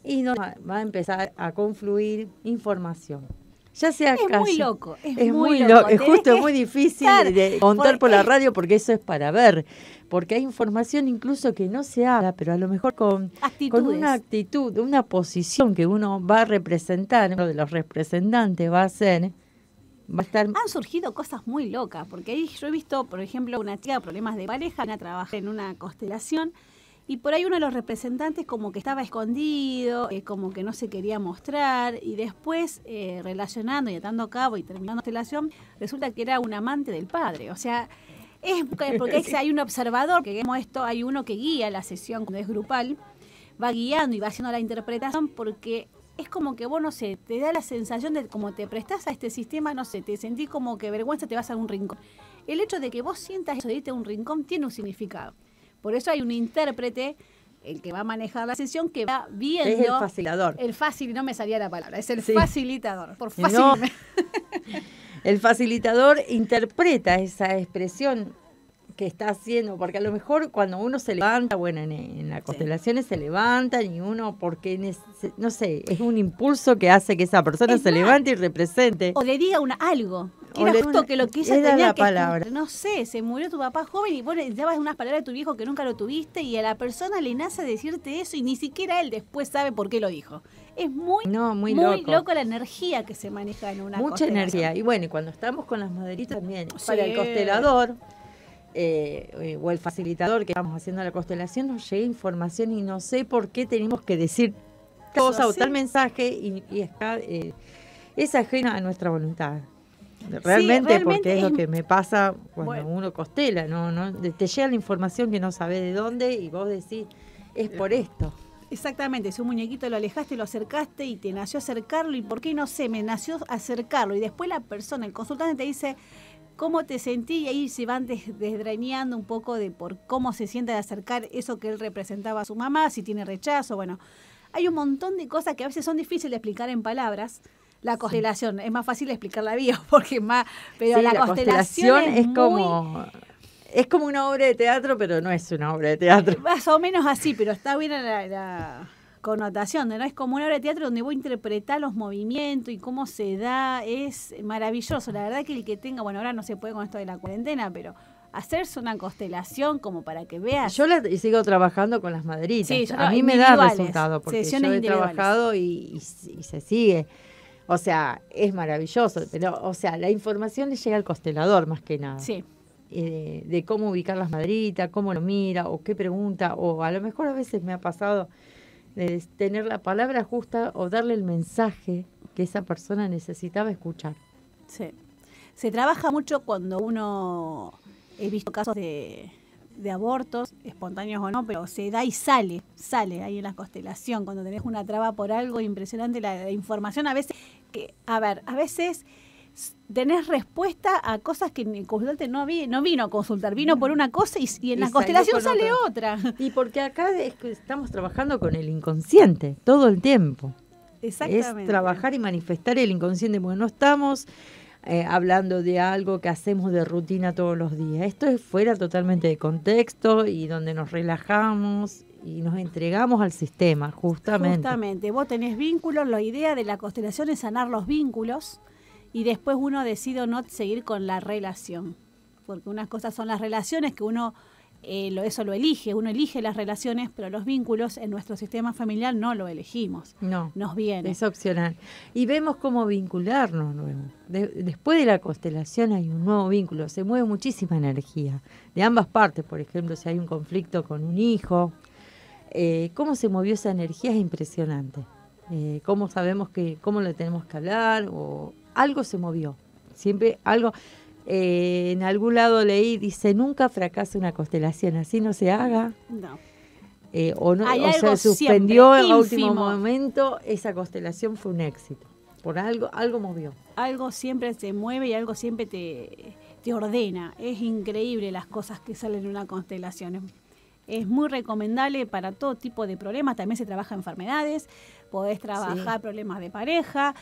S3: y nos va a empezar a confluir información
S2: ya sea es muy loco,
S3: es, muy, loco. Es justo muy difícil de contar por la radio porque eso es para ver, porque hay información incluso que no se habla, pero a lo mejor con, con una actitud, una posición que uno va a representar, uno de los representantes va a ser, va a estar...
S2: Han surgido cosas muy locas, porque ahí yo he visto, por ejemplo, una chica de problemas de pareja, una trabaja en una constelación, y por ahí uno de los representantes como que estaba escondido, eh, como que no se quería mostrar, y después eh, relacionando y atando a cabo y terminando la relación, resulta que era un amante del padre. O sea, es porque hay un observador que vemos esto, hay uno que guía la sesión cuando es grupal, va guiando y va haciendo la interpretación porque es como que vos, no sé, te da la sensación de como te prestás a este sistema, no sé, te sentís como que vergüenza te vas a un rincón. El hecho de que vos sientas eso de irte un rincón tiene un significado. Por eso hay un intérprete, el que va a manejar la sesión, que va viendo.
S3: Es el facilitador.
S2: El fácil, no me salía la palabra, es el facilitador. Por fácil.
S3: el facilitador interpreta esa expresión que está haciendo, porque a lo mejor cuando uno se levanta, bueno, en, las constelaciones se levantan y uno, porque, no sé, es un impulso que hace que esa persona se levante y represente.
S2: O le diga una, algo. Era justo que lo que ella tenía que palabra. No sé, se murió tu papá joven y vos le dabas unas palabras de tu viejo que nunca lo tuviste y a la persona le nace decirte eso y ni siquiera él después sabe por qué lo dijo. Es muy, muy, loco. la energía que se maneja en una
S3: Mucha energía. Y bueno, y cuando estamos con las maderitas también, para el constelador eh, eh, o el facilitador que estamos haciendo la constelación, nos llega información y no sé por qué tenemos que decir cosa o tal mensaje y, y eh, es ajeno a nuestra voluntad. Realmente, porque es, lo que me pasa cuando
S2: Bueno.
S3: uno costela, ¿no? ¿no? Te llega la información que no sabes de dónde y vos decís, es por esto.
S2: Exactamente, si un muñequito lo alejaste, lo acercaste y te nació acercarlo y por qué no sé, me nació acercarlo y después la persona, el consultante te dice cómo te sentí y ahí se van des- desdrañando un poco de por cómo se siente de acercar eso que él representaba a su mamá, si tiene rechazo, bueno, hay un montón de cosas que a veces son difíciles de explicar en palabras. La constelación, es más fácil explicar la bio porque es más, pero
S3: Sí,
S2: la, constelación, es,
S3: como es como una obra de teatro, pero no es una obra de teatro.
S2: Más o menos así, pero está bien la, la connotación, ¿no? Es como una obra de teatro donde voy a interpretar los movimientos y cómo se da, es maravilloso. La verdad que el que tenga, bueno, ahora no se puede con esto de la cuarentena, pero hacerse una constelación como para que veas.
S3: Yo la, sigo trabajando con las maderitas.
S2: Sí,
S3: a mí me da resultado porque yo he trabajado y, y- y se sigue. O sea, es maravilloso, pero o sea, la información le llega al constelador más que nada.
S2: Sí,
S3: eh, de cómo ubicar las maderitas, cómo lo mira o qué pregunta, o a lo mejor a veces me ha pasado tener la palabra justa o darle el mensaje que esa persona necesitaba escuchar.
S2: sí. Se trabaja mucho cuando uno, he visto casos de, de abortos, espontáneos o no, pero se da y sale, sale ahí en la constelación, cuando tenés una traba por algo, impresionante la, la información a veces, que, a ver, a veces tenés respuesta a cosas que el consultante no, vi, no vino a consultar, vino por una cosa y, y en
S3: Y
S2: la constelación
S3: con
S2: sale otra.
S3: Y porque acá es que estamos trabajando con el inconsciente todo el tiempo.
S2: Exactamente.
S3: Es trabajar y manifestar el inconsciente, porque no estamos eh, hablando de algo que hacemos de rutina todos los días. Esto es fuera totalmente de contexto y donde nos relajamos y nos entregamos al sistema, justamente.
S2: Justamente, vos tenés vínculos, la idea de la constelación es sanar los vínculos y después uno decide o no seguir con la relación. Porque unas cosas son las relaciones que uno, eh, lo, eso lo elige, uno elige las relaciones, pero los vínculos en nuestro sistema familiar no lo elegimos,
S3: No,
S2: nos viene.
S3: es opcional. Y vemos cómo vincularnos nuevo. De- después de la constelación hay un nuevo vínculo, se mueve muchísima energía de ambas partes, por ejemplo, si hay un conflicto con un hijo, eh, cómo se movió esa energía es impresionante. Eh, cómo sabemos que, cómo le tenemos que hablar, o algo se movió. Siempre algo, eh, en algún lado leí, dice, nunca fracasa una constelación, así no se haga.
S2: No.
S3: eh, o no, o se suspendió a último momento, esa constelación fue un éxito. Por algo, algo movió.
S2: Algo siempre se mueve y algo siempre te, te ordena. Es increíble las cosas que salen en una constelación. Es- muy recomendable para todo tipo de problemas. También se trabaja enfermedades, podés trabajar problemas de pareja,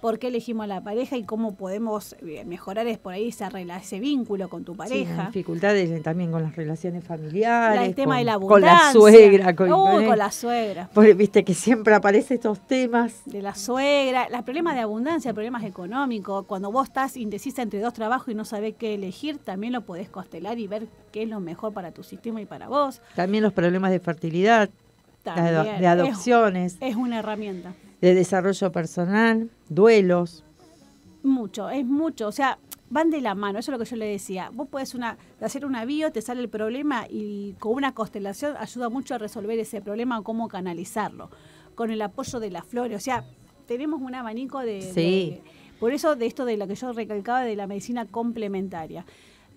S2: por qué elegimos la pareja y cómo podemos eh, mejorar es por ahí esa ese vínculo con tu
S3: Sí,
S2: pareja.
S3: dificultades eh, también con las relaciones familiares.
S2: La- el tema
S3: con,
S2: de la
S3: con la
S2: abundancia.
S3: suegra. Con,
S2: con la suegra.
S3: Porque viste que siempre aparecen estos temas.
S2: de la suegra, los problemas de abundancia, problemas económicos, cuando vos estás indecisa entre dos trabajos y no sabés qué elegir, también lo podés constelar y ver qué es lo mejor para tu sistema y para vos.
S3: También los problemas de fertilidad,
S2: También
S3: de adopciones,
S2: Es, es una herramienta.
S3: De desarrollo personal, duelos.
S2: Mucho, es mucho. O sea, van de la mano, eso es lo que yo le decía. Vos podés una, hacer una bio, te sale el problema y con una constelación ayuda mucho a resolver ese problema o cómo canalizarlo. Con el apoyo de las flores. O sea, tenemos un abanico de,
S3: Sí.
S2: de- por eso de esto de lo que yo recalcaba de la medicina complementaria.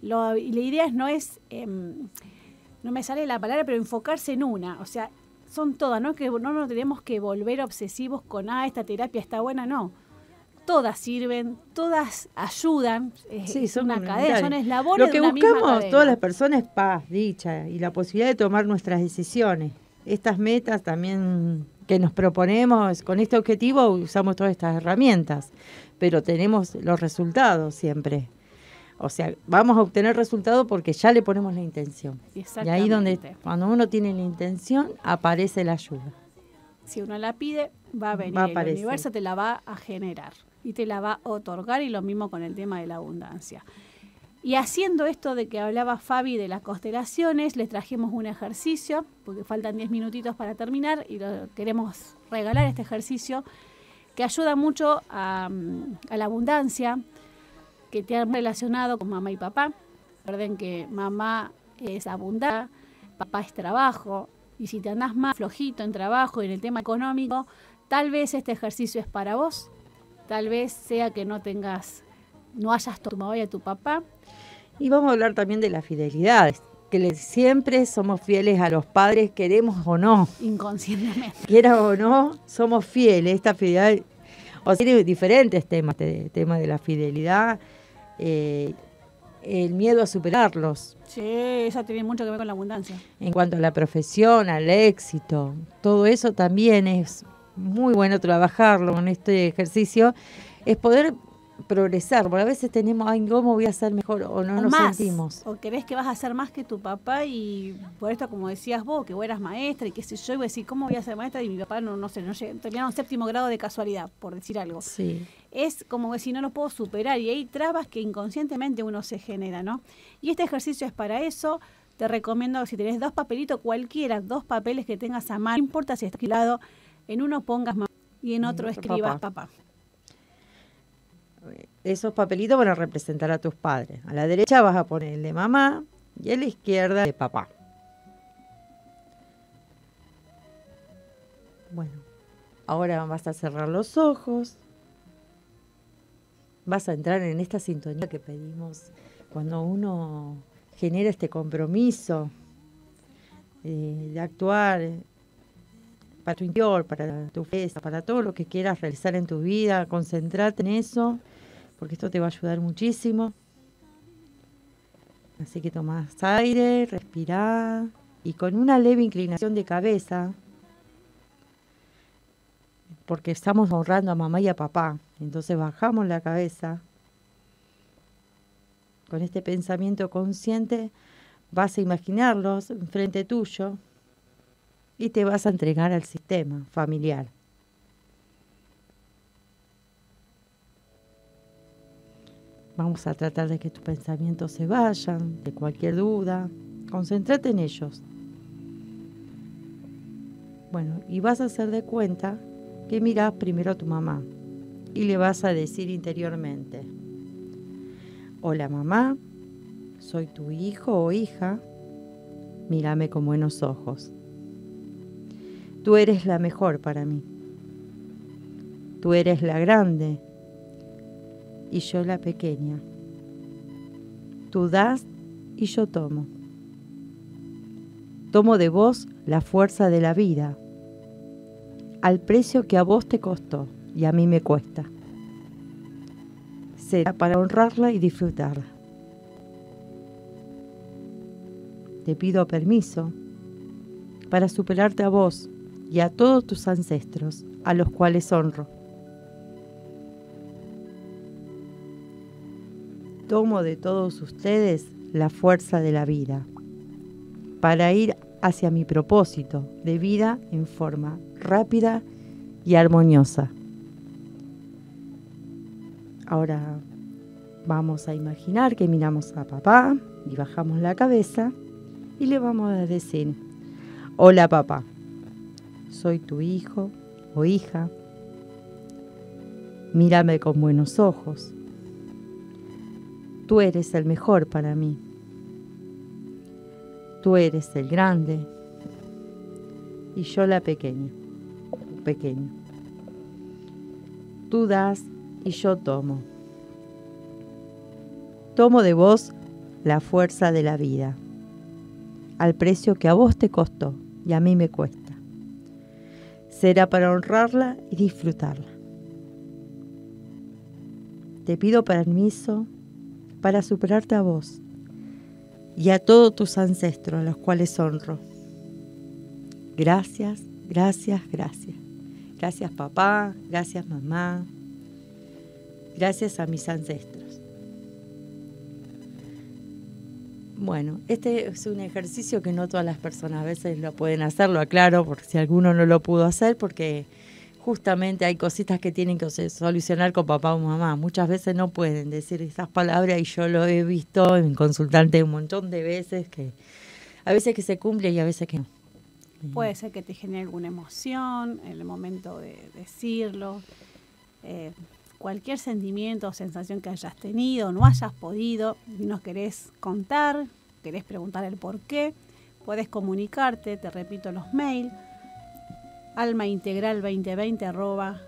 S2: Lo- y la idea es, no es, em, no me sale la palabra, pero enfocarse en una. O sea, son todas, ¿no? Que no nos tenemos que volver obsesivos con, ah, esta terapia está buena, no. Todas sirven, todas ayudan. es-
S3: Sí, son
S2: una cadena, son eslabones
S3: Lo
S2: de
S3: que
S2: una
S3: buscamos todas las personas es paz, dicha y la posibilidad de tomar nuestras decisiones. Estas metas también que nos proponemos, con este objetivo usamos todas estas herramientas, pero tenemos los resultados siempre. O sea, vamos a obtener resultados porque ya le ponemos la intención. Y ahí donde cuando uno tiene la intención aparece la ayuda.
S2: Si uno la pide, va a venir.
S3: Va a
S2: el universo te la va a generar y te la va a otorgar y lo mismo con el tema de la abundancia. Y haciendo esto de que hablaba Fabi de las constelaciones, les trajimos un ejercicio, porque faltan 10 minutitos para terminar y lo queremos regalar este ejercicio que ayuda mucho a, mm, a la abundancia, que te han relacionado con mamá y papá. Recuerden que mamá es abundar, papá es trabajo, y si te andás más flojito en trabajo y en el tema económico, tal vez este ejercicio es para vos, tal vez sea que no tengas no hayas tu mamá y a tu papá.
S3: Y vamos a hablar también de la fidelidad, que le- siempre somos fieles a los padres, queremos o no,
S2: Inconscientemente.
S3: quiera o no, somos fieles. Esta fidelidad, o sea, tiene diferentes temas, el tema de la fidelidad, eh, el miedo a superarlos,
S2: Sí, eso tiene mucho que ver con la abundancia.
S3: en cuanto a la profesión, al éxito, todo eso también es muy bueno trabajarlo en este ejercicio, es poder progresar, porque a veces tenemos, ay, ¿cómo voy a ser mejor? O no
S2: o
S3: nos
S2: más.
S3: sentimos.
S2: O crees que vas a ser más que tu papá y por esto, como decías vos, que vos eras maestra y qué sé yo, y vos decís, ¿cómo voy a ser maestra? Y mi papá no, no sé, no terminaron séptimo grado de casualidad, por decir algo.
S3: Sí.
S2: Es como que si no lo puedo superar y hay trabas que inconscientemente uno se genera, ¿no? Y este ejercicio es para eso. Te recomiendo si tenés dos papelitos, cualquiera, dos papeles que tengas a mano, no importa si está escrito, en uno pongas mamá y en otro
S3: otro
S2: escribas
S3: papá.
S2: papá.
S3: Esos papelitos van a representar a tus padres. A la derecha vas a poner el de mamá y a la izquierda de papá. Bueno, ahora vas a cerrar los ojos. Vas a entrar en esta sintonía que pedimos cuando uno genera este compromiso eh, de actuar eh, para tu interior, para tu fiesta, para todo lo que quieras realizar en tu vida. Concentrate en eso, porque esto te va a ayudar muchísimo. Así que tomás aire, respirá y con una leve inclinación de cabeza, porque estamos honrando a mamá y a papá, entonces bajamos la cabeza. Con este pensamiento consciente vas a imaginarlos enfrente tuyo y te vas a entregar al sistema familiar. Vamos a tratar de que tus pensamientos se vayan, de cualquier duda. Concéntrate en ellos. Bueno, y vas a hacer de cuenta que mirás primero a tu mamá y le vas a decir interiormente, hola mamá, soy tu hijo o hija, mírame con buenos ojos. Tú eres la mejor para mí. Tú eres la grande y yo la pequeña. Tú das y yo tomo. Tomo de vos la fuerza de la vida, al precio que a vos te costó y a mí me cuesta. Será para honrarla y disfrutarla. Te pido permiso para superarte a vos y a todos tus ancestros, a los cuales honro. Tomo de todos ustedes la fuerza de la vida para ir hacia mi propósito de vida en forma rápida y armoniosa. Ahora vamos a imaginar que miramos a papá y bajamos la cabeza y le vamos a decir, hola papá, soy tu hijo o hija, mírame con buenos ojos, tú eres el mejor para mí, tú eres el grande y yo la pequeña, pequeño. Tú das y yo tomo. Tomo de vos la fuerza de la vida, al precio que a vos te costó y a mí me cuesta. Será para honrarla y disfrutarla. Te pido permiso para superarte a vos y a todos tus ancestros, a los cuales honro. Gracias, gracias, gracias. Gracias papá, gracias mamá, gracias a mis ancestros. Bueno, este es un ejercicio que no todas las personas a veces lo pueden hacer, lo aclaro, porque si alguno no lo pudo hacer, porque justamente hay cositas que tienen que solucionar con papá o mamá. Muchas veces no pueden decir esas palabras y yo lo he visto en consultante un montón de veces que a veces que se cumple y a veces que no.
S2: Puede ser que te genere alguna emoción en el momento de decirlo. eh, cualquier sentimiento o sensación que hayas tenido, no hayas podido, y nos querés contar, querés preguntar el por qué, puedes comunicarte, te repito los mails, almaintegral2020 arroba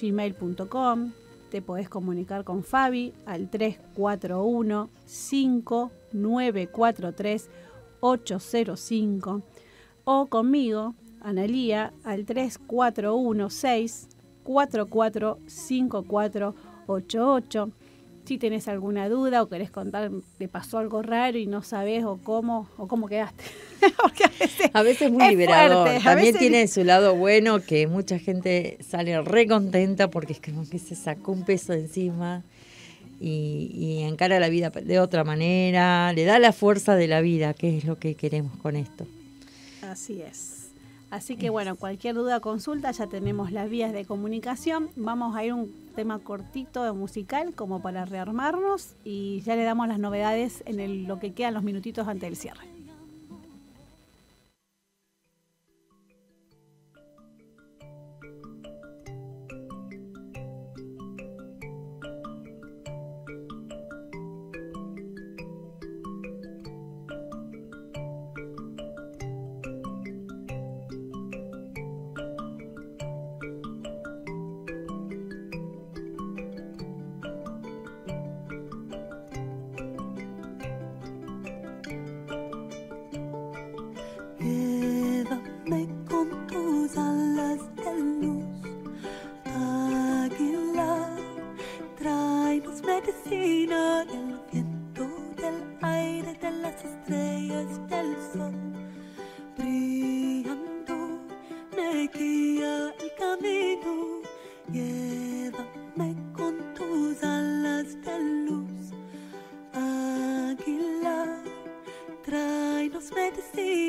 S2: gmail.com,
S5: te podés comunicar con Fabi al 341 5943 805 o conmigo, Analía, al 3416 445488. Si tenés alguna duda o querés contar, te pasó algo raro y no sabes o cómo o cómo quedaste.
S3: Porque a veces, es muy liberador. También tiene su lado bueno que mucha gente sale re contenta porque es como que se sacó un peso encima y, y encara la vida de otra manera, le da la fuerza de la vida, que es lo que queremos con esto.
S5: Así es. Así que bueno, cualquier duda, consulta, ya tenemos las vías de comunicación. Vamos a ir un tema cortito de musical como para rearmarnos y ya le damos las novedades en lo que quedan los minutitos antes del cierre.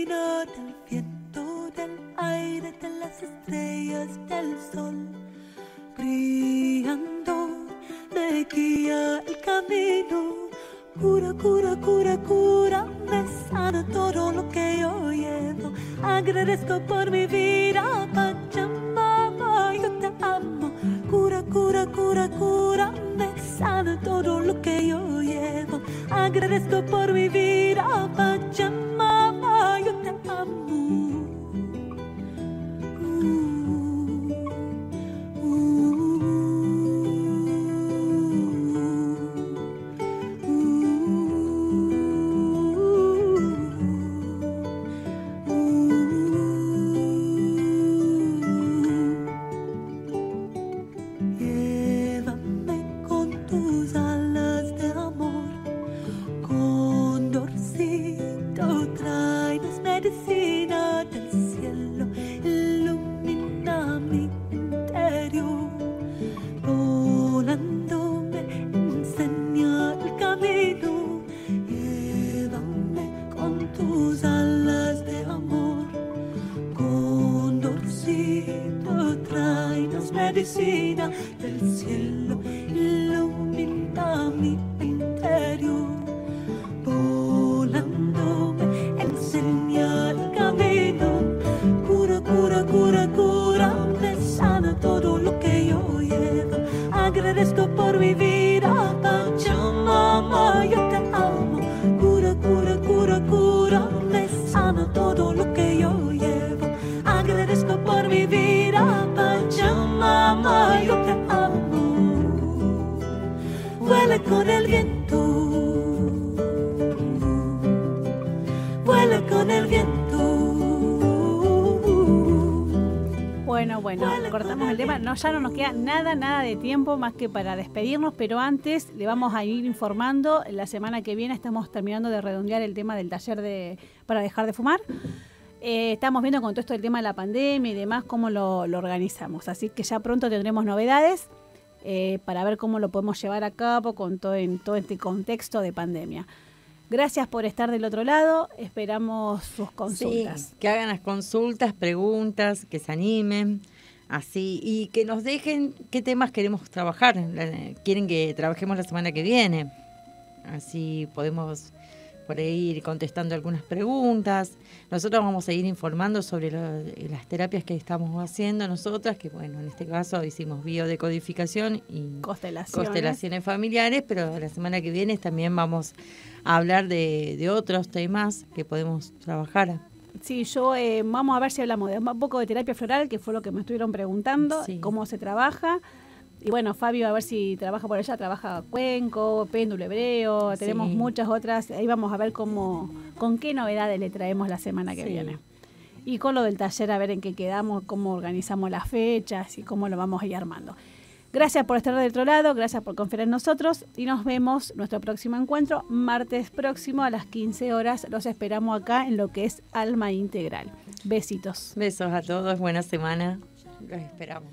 S5: ruido del viento, del aire, de las estrellas, del sol, brillando, me guía el camino, cura, cura, cura, cura, me sana todo lo que yo llevo, agradezco por mi ya no nos queda nada, nada de tiempo más que para despedirnos, pero antes le vamos a ir informando. La semana que viene estamos terminando de redondear el tema del taller de para dejar de fumar. Eh, estamos viendo con todo esto el tema de la pandemia y demás cómo lo, organizamos. Así que ya pronto tendremos novedades eh, para ver cómo lo podemos llevar a cabo con todo, en todo este contexto de pandemia. Gracias por estar del otro lado. Esperamos sus consultas.
S3: que hagan las consultas, preguntas, que se animen. Así, y que nos dejen qué temas queremos trabajar. Quieren que trabajemos la semana que viene. Así podemos por ahí ir contestando algunas preguntas. Nosotros vamos a ir informando sobre las terapias que estamos haciendo nosotras, que bueno, en este caso hicimos biodecodificación y constelaciones, familiares, pero la semana que viene también vamos a hablar de, de otros temas que podemos trabajar.
S5: Sí, yo eh, vamos a ver si hablamos de un poco de terapia floral, que fue lo que me estuvieron preguntando, cómo se trabaja.
S2: Y bueno, Fabio, a ver si trabaja por allá, trabaja cuenco, péndulo hebreo, tenemos muchas otras. Ahí vamos a ver cómo, con qué novedades le traemos la semana que
S3: Sí.
S2: viene. Y con lo del taller, a ver en qué quedamos, cómo organizamos las fechas y cómo lo vamos a ir armando. Gracias por estar del otro lado, gracias por confiar en nosotros y nos vemos nuestro próximo encuentro, martes próximo a las 15 horas. Los esperamos acá en lo que es Alma Integral. Besitos.
S3: Besos a todos, buena semana. Los esperamos.